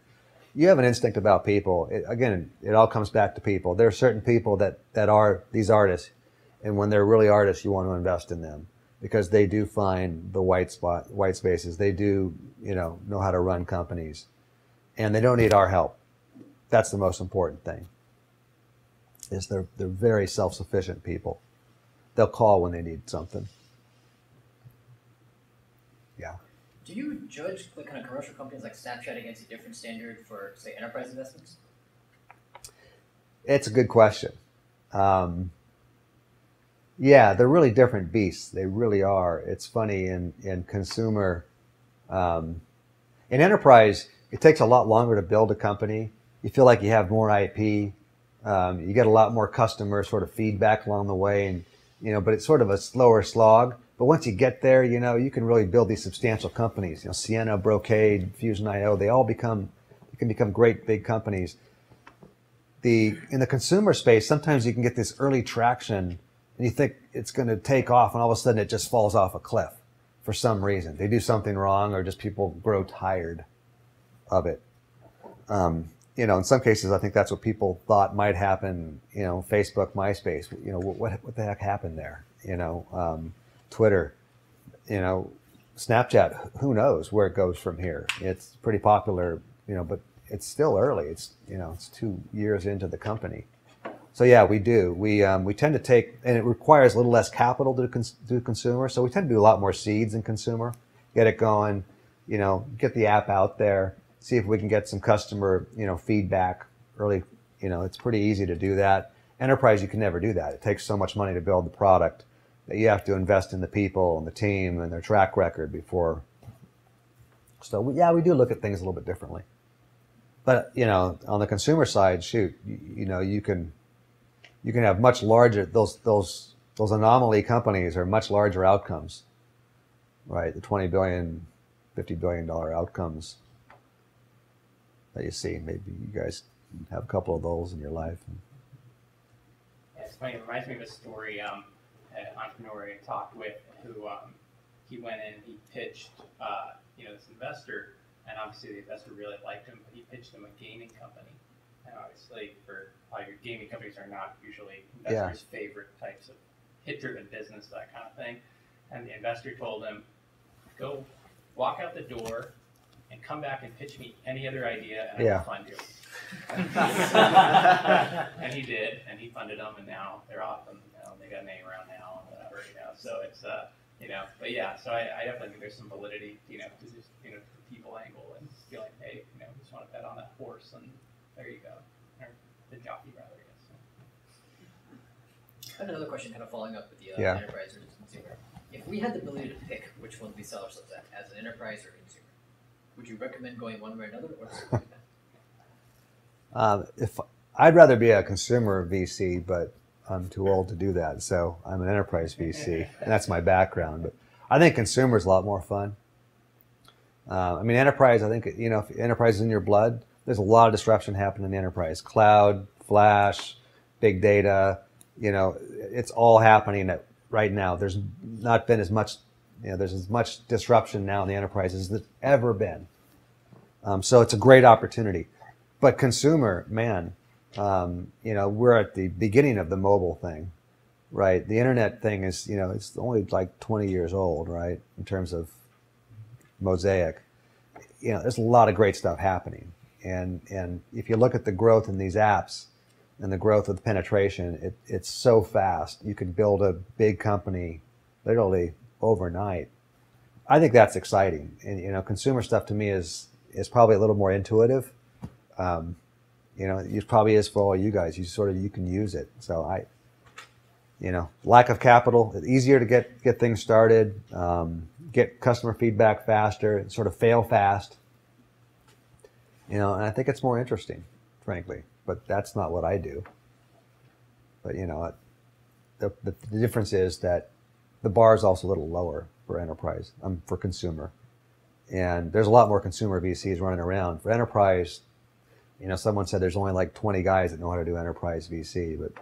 you have an instinct about people. It, again, it all comes back to people. There are certain people that, that are these artists, and when they're really artists, you want to invest in them because they do find the white spot, white spaces. They do, you know, know how to run companies, and they don't need our help. That's the most important thing. Is they're they're very self-sufficient people. They'll call when they need something. Yeah. Do you judge like kind of commercial companies like Snapchat against a different standard for say enterprise investments? It's a good question. Um, yeah, they're really different beasts. They really are. It's funny in in consumer, um, in enterprise, it takes a lot longer to build a company. You feel like you have more IP. Um, you get a lot more customer sort of feedback along the way, and you know, but it's sort of a slower slog. But once you get there, you know, you can really build these substantial companies. You know, Ciena, Brocade, Fusion.io, they all become, they can become great big companies. The in the consumer space, sometimes you can get this early traction, and you think it's going to take off, and all of a sudden it just falls off a cliff for some reason. They do something wrong, or just people grow tired of it. Um, you know, in some cases, I think that's what people thought might happen. You know, Facebook, MySpace. You know, what what the heck happened there? You know, um, Twitter. You know, Snapchat. Who knows where it goes from here? It's pretty popular. You know, but it's still early. It's you know, it's two years into the company. So yeah, we do. We um, we tend to take, and it requires a little less capital to cons- do consumer. So we tend to do a lot more seeds in consumer, get it going, you know, get the app out there, see if we can get some customer, you know, feedback early. You know, it's pretty easy to do that. Enterprise, you can never do that. It takes so much money to build the product that you have to invest in the people and the team and their track record before. So we, yeah, we do look at things a little bit differently. But you know, on the consumer side, shoot, you, you know, you can you can have much larger those those those anomaly companies are much larger outcomes right the 20 billion 50 billion dollar outcomes that you see maybe you guys have a couple of those in your life Yeah, it's funny. It reminds me of a story. Um, an entrepreneur I talked with who um, he went in, he pitched, uh, you know, this investor, and obviously the investor really liked him, but he pitched him a gaming company. And obviously, for uh, your gaming companies are not usually investors' favorite types of hit-driven business, that kind of thing. And the investor told him, "Go, walk out the door, and come back and pitch me any other idea, and I Yeah. will fund you." [laughs] and he did, and he funded them, and now they're off, and you know, they got a name around now and whatever, you know. So it's, uh, you know, but yeah, so I, I definitely think there's some validity, you know, to just, you know, the people angle and feeling, like, hey, you know, just want to bet on that horse, and there you go, or the jockey rather, I guess. I have another question, kind of following up with the uh, Yeah. enterprise versus consumer. If we had the ability to pick which one we sell ourselves at, as an enterprise or consumer, would you recommend going one way or another, or just like that? um, [laughs] if i'd rather be a consumer vc but i'm too old to do that so i'm an enterprise vc and [laughs] that's my background but i think consumer is a lot more fun. Uh, i mean enterprise i think you know if enterprise is in your blood there's a lot of disruption happening in the enterprise. Cloud flash big data you know it's all happening at right now. There's not been as much you know there's as much disruption now in the enterprise as there's ever been. Um, so it's a great opportunity. But consumer man um, you know we're at the beginning of the mobile thing right? The internet thing is you know it's only like 20 years old right in terms of mosaic. You know there's a lot of great stuff happening. And and if you look at the growth in these apps and the growth of the penetration it, it's so fast. You can build a big company literally overnight. I think that's exciting. And you know consumer stuff to me is is probably a little more intuitive. Um, you know it probably is for all you guys. You sort of you can use it. So i you know lack of capital it's easier to get get things started um, get customer feedback faster and sort of fail fast. You know and i think it's more interesting frankly but that's not what i do. But you know the, the difference is that the bar is also a little lower for enterprise um, for consumer and there's a lot more consumer vcs running around for enterprise you know someone said there's only like 20 guys that know how to do enterprise vc but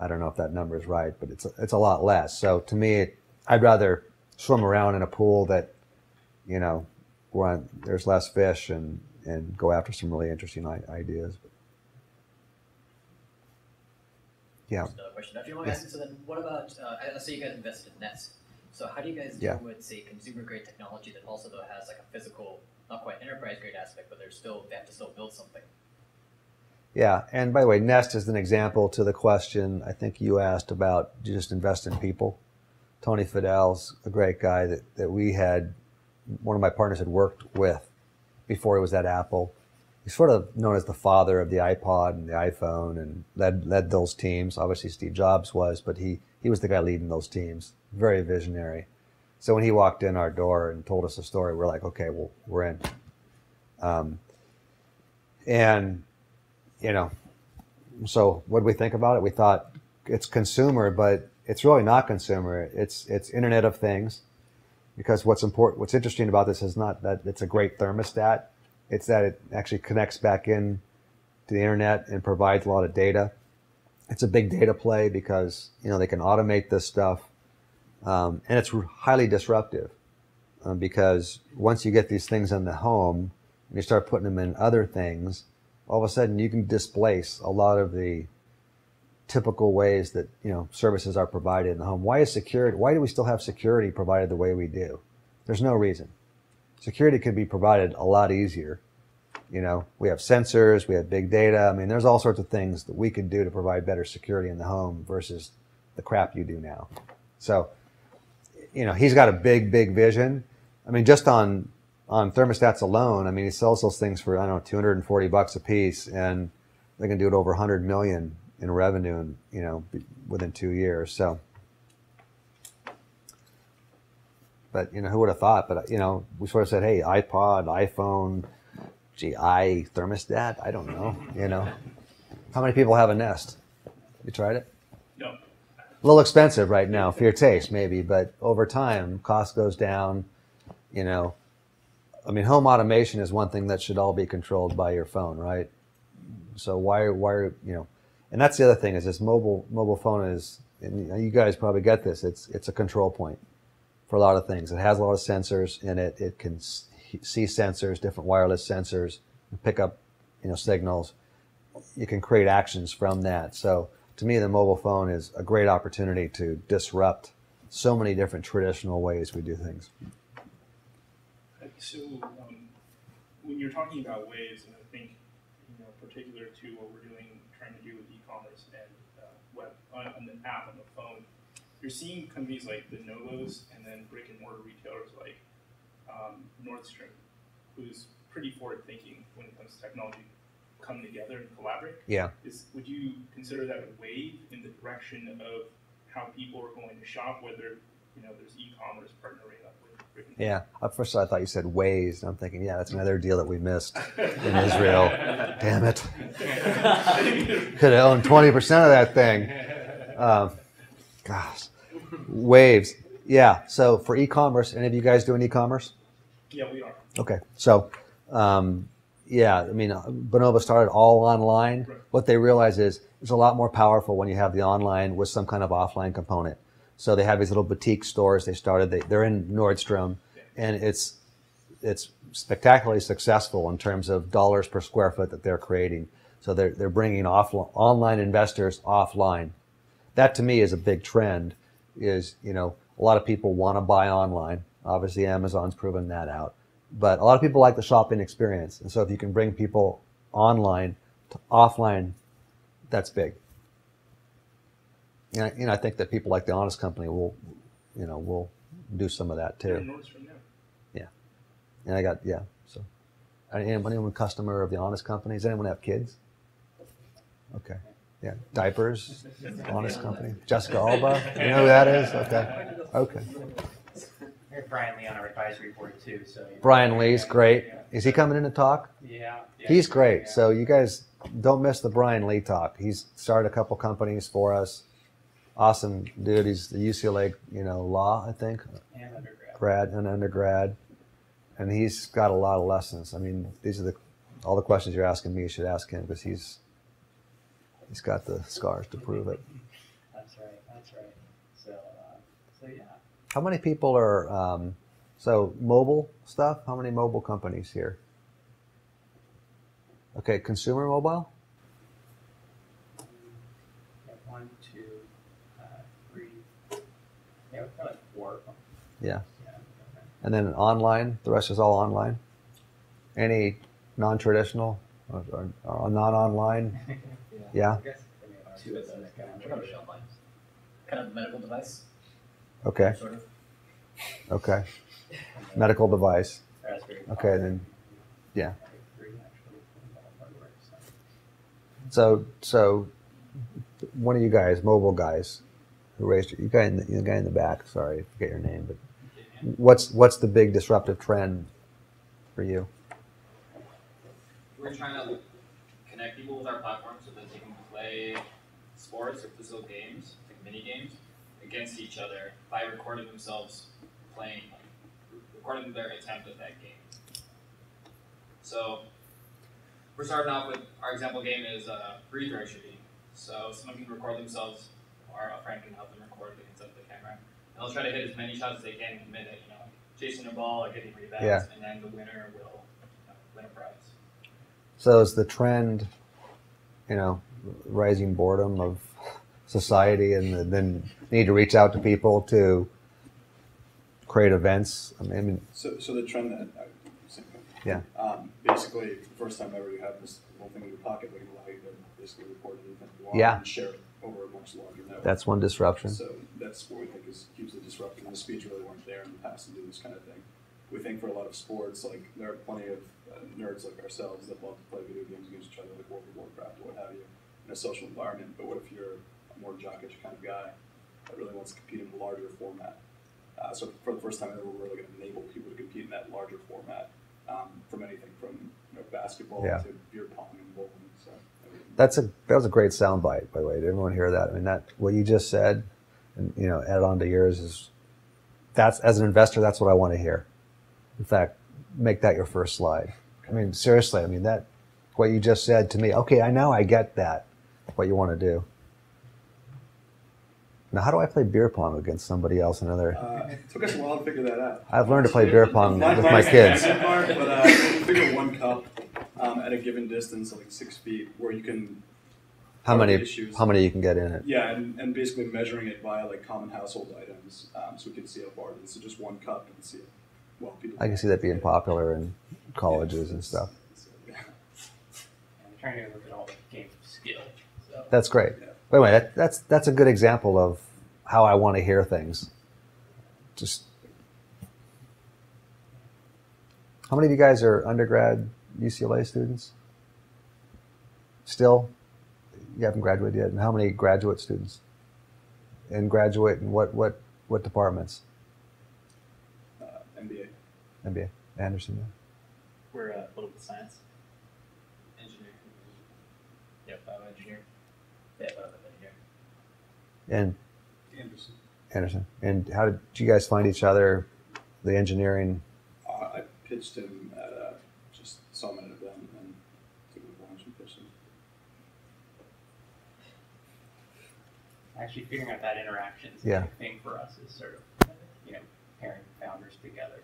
I don't know if that number is right, but it's it's a lot less. So to me, I'd rather swim around in a pool that, you know, where there's less fish and and go after some really interesting ideas. Yeah. Another question. If you don't mind asking, so then what about, uh, say you guys invested in Nest. So how do you guys Yeah. deal with, say, consumer grade technology that also though has like a physical, not quite enterprise grade aspect, but they're still, they have to still build something? Yeah, and by the way, Nest is an example to the question I think you asked about just invest in people. Tony Fadell's a great guy that, that we had, one of my partners had worked with before he was at Apple. He's sort of known as the father of the iPod and the iPhone and led, led those teams. Obviously, Steve Jobs was, but he, he was the guy leading those teams. Very visionary. So when he walked in our door and told us the story, we're like, okay, well, we're in. Um, and you know, so what did we think about it? We thought it's consumer, but it's really not consumer. It's it's Internet of Things, because what's important, what's interesting about this is not that it's a great thermostat. It's that it actually connects back in to the internet and provides a lot of data. It's a big data play because you know they can automate this stuff, um, and it's highly disruptive um, because once you get these things in the home and you start putting them in other things, all of a sudden you can displace a lot of the typical ways that you know services are provided in the home. Why is security? Why do we still have security provided the way we do? There's no reason. Security could be provided a lot easier. You know, we have sensors, we have big data. I mean, there's all sorts of things that we could do to provide better security in the home versus the crap you do now. So, you know, he's got a big, big vision. I mean, just on on thermostats alone, I mean, he sells those things for I don't know, 240 bucks a piece, and they can do it over 100 million in revenue, and you know, within two years. So, but you know, who would have thought? But you know, we sort of said, hey, iPod, iPhone, gee, i thermostat. I don't know. You know, how many people have a Nest? You tried it? No. A little expensive right now for your taste, maybe, but over time, cost goes down. You know, I mean, home automation is one thing that should all be controlled by your phone, right? So why, why, you know, and that's the other thing is this mobile mobile phone is, and you guys probably get this. It's it's a control point for a lot of things. It has a lot of sensors in it. It can see sensors, different wireless sensors, and pick up, you know, signals. You can create actions from that. So to me, the mobile phone is a great opportunity to disrupt so many different traditional ways we do things. So, um, when you're talking about waves, and I think, you know, particular to what we're doing, trying to do with e-commerce and uh, web on the app on the phone, you're seeing companies like the Bonobos and then brick and mortar retailers like um, Nordstrom, who's pretty forward thinking when it comes to technology, come together and collaborate. Yeah. Is would you consider that a wave in the direction of how people are going to shop, whether you know there's e-commerce partnering up with Yeah. At first, I thought you said Waze, and I'm thinking, yeah, that's another deal that we missed [laughs] in Israel. Damn it. [laughs] Could have owned 20% of that thing. Um, gosh. Waves. Yeah. So for e commerce, any of you guys doing e commerce? Yeah, we are. Okay. So, um, yeah, I mean, Bonobos started all online. Right. What they realize is it's a lot more powerful when you have the online with some kind of offline component. So they have these little boutique stores they started. They, they're in Nordstrom, and it's it's spectacularly successful in terms of dollars per square foot that they're creating. So they're they're bringing off online investors offline. That to me is a big trend. Is you know a lot of people want to buy online. Obviously, Amazon's proven that out. But a lot of people like the shopping experience, and so if you can bring people online to offline, that's big. And I, you know, I think that people like the Honest Company will, you know, will do some of that too. Yeah. And I got yeah. So, anyone, anyone customer of the Honest Company? Does anyone have kids? Okay, yeah. Diapers, Honest Company. Jessica Alba. You know who that is? Okay, okay. Have Brian Lee on our advisory board too, so. Brian Lee's great. Yeah. Is he coming in to talk? Yeah. yeah, He's great. yeah. So you guys don't miss the Brian Lee talk. He's started a couple companies for us. Awesome dude. He's the UCLA, you know, law, I think, And undergrad. grad and undergrad, and he's got a lot of lessons. I mean, these are the all the questions you're asking me. You should ask him because he's he's got the scars to prove it. That's right, that's right. So, uh, so yeah. How many people are um, so mobile stuff? How many mobile companies here? Okay, consumer mobile. One, two, uh, three. Yeah, like four. Yeah. Yeah. okay. And then online, the rest is all online. Any non-traditional or, or, or non-online? [laughs] Yeah. I guess, I mean, Two of those. kind of- What about shelf lines? Kind of medical device, Okay. sort of. Okay. Medical device. Okay. Then yeah. So so. one of you guys, mobile guys, who raised you guy in the, you guy in the back. Sorry, I forget your name, but what's what's the big disruptive trend for you? We're trying to connect people with our platform so that they can play sports or physical games, like mini games, against each other by recording themselves playing, like, recording their attempt at that game. So we're starting off with our example game is uh, free throw shooting. So someone can record themselves, or a friend can help them record. They can set up the camera, and they'll try to hit as many shots as they can in a minute. You know, like chasing a ball or getting rebounds, Yeah. and then the winner will you know, win a prize. So is the trend, you know, rising boredom of society, and then need to reach out to people to create events? I mean, I mean, So, so the trend that, I- thing. Yeah. Um, basically, the first time ever you have this little thing in your pocket that can allow you to basically record anything you want Yeah. and share it over a much larger network. that's one disruption. So that's what we think is hugely disruptive. The speeds really weren't there in the past to do this kind of thing. We think for a lot of sports, like there are plenty of uh, nerds like ourselves that love to play video games against each other, like World of Warcraft or what have you, in a social environment. But what if you're more jockish kind of guy that really wants to compete in a larger format? Uh, so for the first time ever, we're really going to enable people to compete in that larger format um, from anything from you know, basketball Yeah. to beer pong and bowling. So That's a that was a great soundbite, by the way. Did everyone hear that? I mean, that what you just said, and you know, add on to yours is that's as an investor, that's what I want to hear. In fact, make that your first slide. I mean, seriously, I mean that what you just said to me. Okay, I now I get that what you want to do. Now, how do I play beer pong against somebody else? Another. uh, it took us a while to figure that out. I've learned to play beer pong Mine- [laughs] with my kids. second part, but uh, figure one cup um, at a given distance, like six feet, where you can. How many? issues- How many you can get in it? Yeah, and, and basically measuring it via like common household items, um, so we can see how far it is. So just one cup and see it. Well, people. I can see that being popular in colleges and stuff. So, yeah. And we're trying to look at all the games of skill. So That's great. Yeah. Wait, wait. That, that's that's a good example of how I want to hear things. Just how many of you guys are undergrad UCLA students? Still, you haven't graduated yet. And how many graduate students? And graduate in what what what departments? Uh, MBA. MBA. Anderson. yeah. We're uh, political science. Engineering. Yep, bioengineer. Yeah, bioengineer. And Anderson. Anderson. And how did you guys find each other? The engineering. Uh, I pitched him at uh, just saw him at an event and took him to lunch and pitched him. actually figuring out that interaction is Yeah. a big thing for us is sort of you know pairing founders together.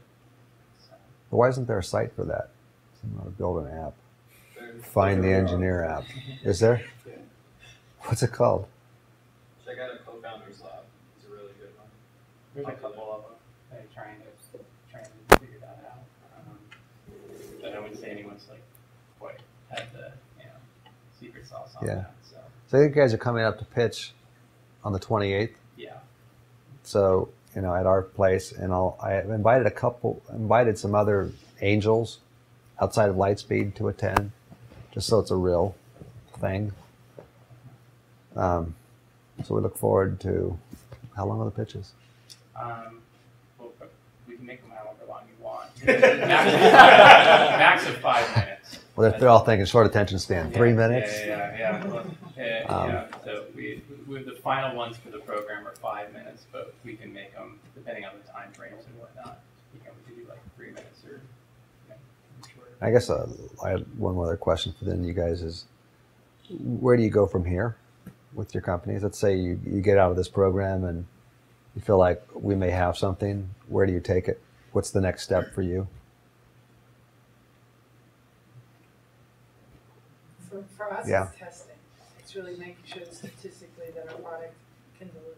So, Why isn't there a site for that? Someone ought to build an app. There- Find the engineer app. [laughs] Is there? Yeah. What's it called? Check out a co-founders lab. It's a really good one. there's a couple of them that are trying to trying to figure that out. Um, but I wouldn't say anyone's like quite had the you know secret sauce on Yeah. that. So So you guys are coming up to pitch on the 28th. yeah, So you know, at our place, and I'll I have invited a couple, invited some other angels outside of Lightspeed to attend, just so it's a real thing. Um, so we look forward to how long are the pitches? um, well, we can make them however long you want. [laughs] max, of five minutes. Well, if they're all thinking short attention span, three minutes. Yeah, yeah, yeah. Well, yeah, Um, yeah. So we, we, the final ones for the program are five minutes, but we can make them depending on the time frames and whatnot. You know, we could do like three minutes or you know, shorter. I guess uh, I had one other question for then you guys is where do you go from here with your companies? Let's say you, you get out of this program and you feel like we may have something. Where do you take it? What's the next step for you? For, for us, Yeah. it's testing. It's really making sure statistically that our product can deliver.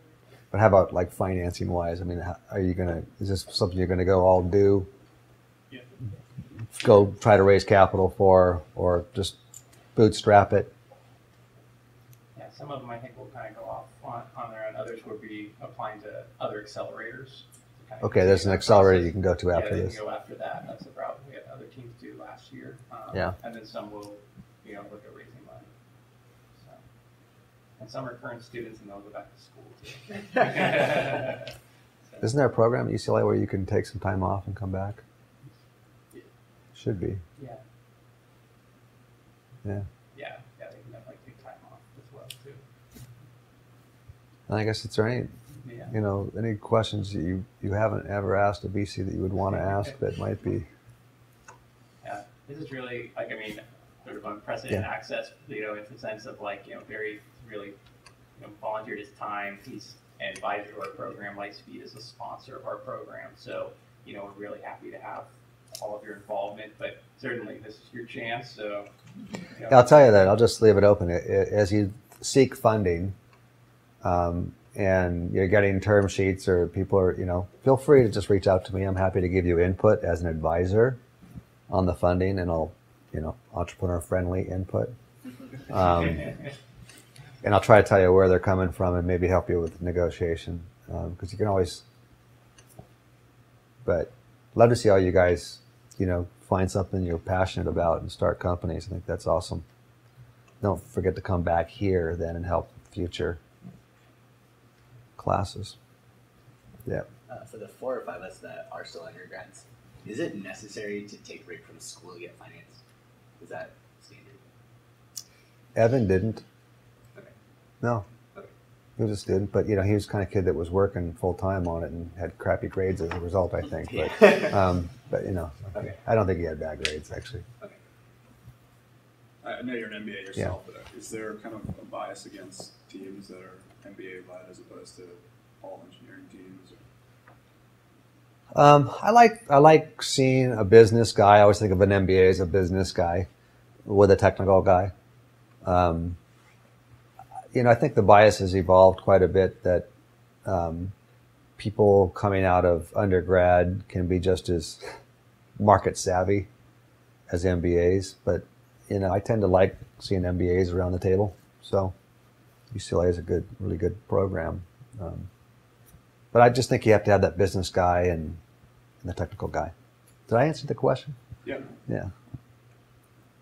But how about like financing wise? I mean, how, are you gonna? Is this something you're gonna go all do? Yeah. Go try to raise capital for, or just bootstrap it? Yeah, some of them I think will kind of go off on, on their own. Others will be applying to other accelerators. to kind of Okay, there's an accelerator process. you can go to after they this. can go after that. That's the problem we had other teams do last year. Um, Yeah. And then some will, you know, look at raising money. So, and some are current students and they'll go back to school too. So, [laughs] [laughs] Isn't there a program at UCLA where you can take some time off and come back? Yeah. Should be. yeah. Yeah. Yeah, yeah, they can have like take time off as well too. And I guess it's there any Yeah. you know, any questions that you, you haven't ever asked a VC that you would want to ask that might be, Yeah, this is really like I mean, sort of unprecedented Yeah. access. You know, in the sense of like you know, Barry really you know volunteered his time. He's an advisor to our program. Lightspeed is a sponsor of our program, so you know we're really happy to have all of your involvement. But certainly, this is your chance. So you know, I'll tell you that. I'll just leave it open. As you seek funding, um, and you're getting term sheets or people are, you know, feel free to just reach out to me. I'm happy to give you input as an advisor on the funding and I'll, you know, entrepreneur friendly input. Um, [laughs] and I'll try to tell you where they're coming from and maybe help you with negotiation because you can always. But love to see all you guys, you know, find something you're passionate about and start companies. I think that's awesome. Don't forget to come back here then and help future classes. Yeah. Uh, for the four or five of us that are still undergrads, is it necessary to take a break from school to get finance? Is that standard? Evan didn't. Okay. No. Okay. He just didn't. But you know, he was the kind of kid that was working full time on it and had crappy grades as a result. I think. But [laughs] um, but you know, Okay. I don't think he had bad grades actually. I I know you're an MBA yourself, but is there kind of a bias against teams that are MBA led as opposed to all engineering teams? Or? Um, I like I like seeing a business guy. I always think of an MBA as a business guy with a technical guy. Um, you know, I think the bias has evolved quite a bit. That um, people coming out of undergrad can be just as market savvy as MBAs, but you know, I tend to like seeing MBAs around the table. So UCLA is a good, really good program. Um, but I just think you have to have that business guy and, and the technical guy. Did I answer the question? Yeah. Yeah.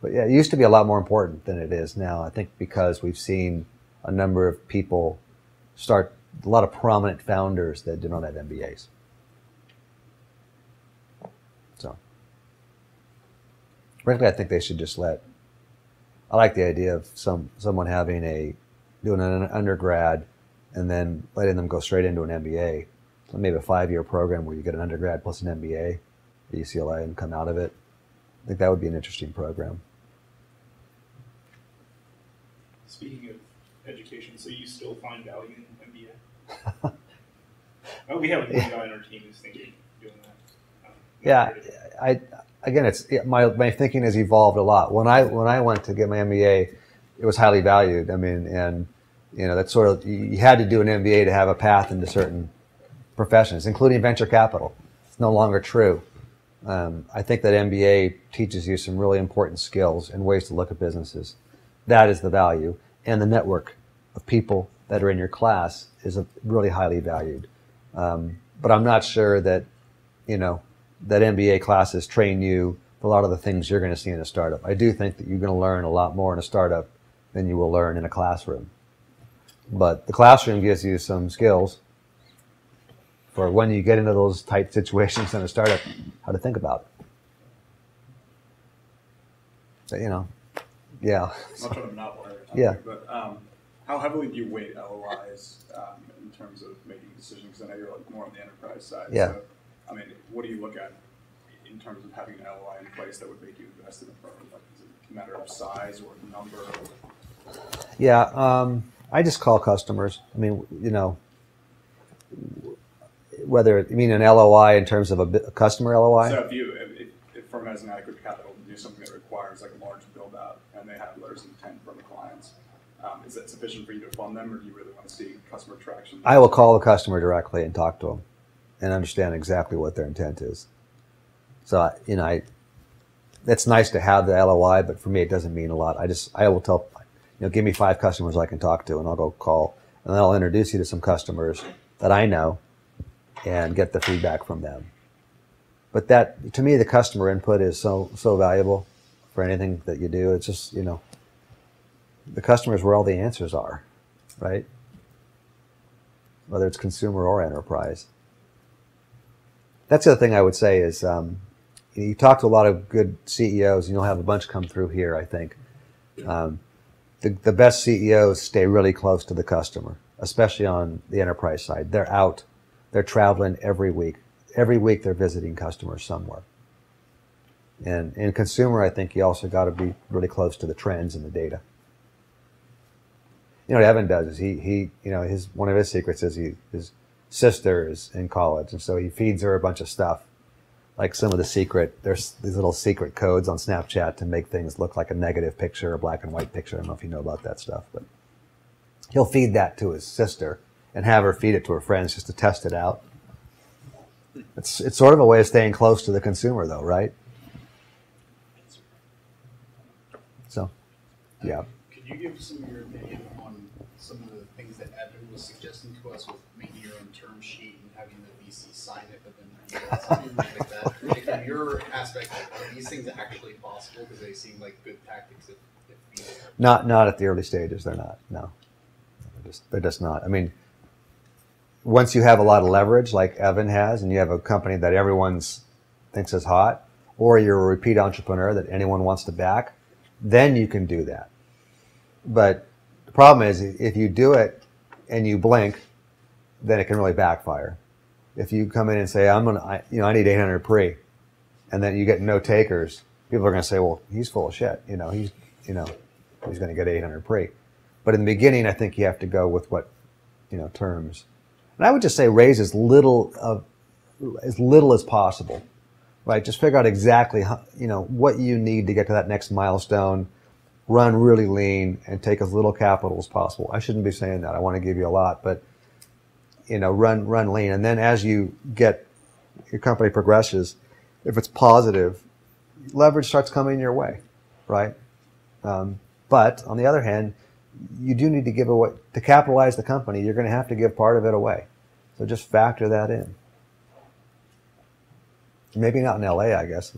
But yeah, it used to be a lot more important than it is now. I think because we've seen a number of people start, a lot of prominent founders that do not have MBAs. So, frankly, I think they should just let. I like the idea of some someone having a doing an undergrad and then letting them go straight into an MBA. So maybe a five year program where you get an undergrad plus an MBA at UCLA and come out of it. I think that would be an interesting program. Speaking of education, so you still find value in MBA? [laughs] oh, we have a new guy on our team who's thinking doing that. Um, Yeah, I again, it's my my thinking has evolved a lot. When I when I went to get my MBA, it was highly valued. I mean, and you know that's sort of you had to do an MBA to have a path into certain professions, including venture capital. It's no longer true. Um, I think that MBA teaches you some really important skills and ways to look at businesses. That is the value, and the network of people that are in your class is a, really highly valued. Um, but I'm not sure that you know that MBA classes train you for a lot of the things you're going to see in a startup. I do think that you're going to learn a lot more in a startup than you will learn in a classroom. But the classroom gives you some skills for when you get into those tight situations in a startup, how to think about it. So, you know, yeah. Not trying to monopolize your time, Yeah. but um, how heavily do you weight LOIs um, in terms of making decisions? Because I know you're like more on the enterprise side. Yeah. So, I mean, what do you look at in terms of having an LOI in place that would make you invest in a firm? Like, is it a matter of size or number? Yeah, um, I just call customers. I mean, you know, whether you mean an LOI in terms of a, a customer LOI. So if you, if, if, firm has an adequate capital to do something that requires like a large build out and they have letters of intent from the clients, um, is that sufficient for you to fund them or do you really want to see customer traction? I will call the customer directly and talk to them and understand exactly what their intent is. So, you know, I, it's nice to have the LOI, but for me, it doesn't mean a lot. I just, I will tell, you know, give me five customers I can talk to and I'll go call and then I'll introduce you to some customers that I know and get the feedback from them. But that, to me, the customer input is so, so valuable for anything that you do. It's just, you know, the customer is where all the answers are, right? Whether it's consumer or enterprise. That's the other thing I would say is um, you talk to a lot of good CEOs, and you'll have a bunch come through here. I think um, the the best CEOs stay really close to the customer. especially on the enterprise side. They're out, they're traveling every week. Every week they're visiting customers somewhere. And in consumer, I think you also got to be really close to the trends and the data. You know what Evan does is he he you know his one of his secrets is he his sister is in college and so he feeds her a bunch of stuff like some of the secret there's these little secret codes on Snapchat to make things look like a negative picture, a black and white picture. I don't know if you know about that stuff, but he'll feed that to his sister and have her feed it to her friends just to test it out. It's it's sort of a way of staying close to the consumer though, right? So, yeah. You give some of your opinion on some of the things that Evan was suggesting to us with making your own term sheet and having the VC sign it, but then something like that? Like [laughs] from your aspect, are these things actually possible? Because they seem like good tactics if, if. Not not at the early stages. They're not. No, they're just they're just not. I mean, once you have a lot of leverage, like Evan has, and you have a company that everyone's thinks is hot, or you're a repeat entrepreneur that anyone wants to back, then you can do that. But the problem is, if you do it and you blink, then it can really backfire. If you come in and say, "I'm gonna," I, you know, I need 800 pre, and then you get no takers, people are going to say, "Well, he's full of shit." You know, he's, you know, he's going to get 800 pre. But in the beginning, I think you have to go with what, you know, terms. And I would just say raise as little of, as little as possible, right? Just figure out exactly, how, you know, what you need to get to that next milestone. Run really lean and take as little capital as possible. I shouldn't be saying that. I want to give you a lot, but you know, run run lean. And then as you get your company progresses, if it's positive, leverage starts coming your way, right? Um, but on the other hand, you do need to give away to capitalize the company. You're going to have to give part of it away, so just factor that in. Maybe not in LA, I guess.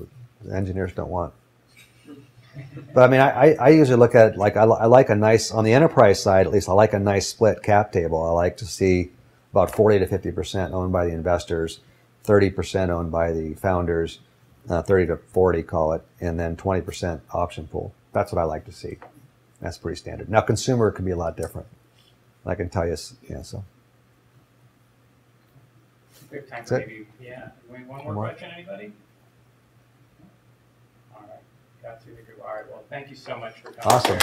Engineers don't want. But I mean, I, I usually look at like I, I like a nice on the enterprise side at least. I like a nice split cap table. I like to see about forty to fifty percent owned by the investors, thirty percent owned by the founders, uh, 30 to 40 call it, and then 20% option pool. That's what I like to see. That's pretty standard. Now consumer can be a lot different. I can tell you, yeah, so. We have time for maybe, yeah, one more One more. question, anybody? got through the group. All right. Well, thank you so much for coming. Awesome.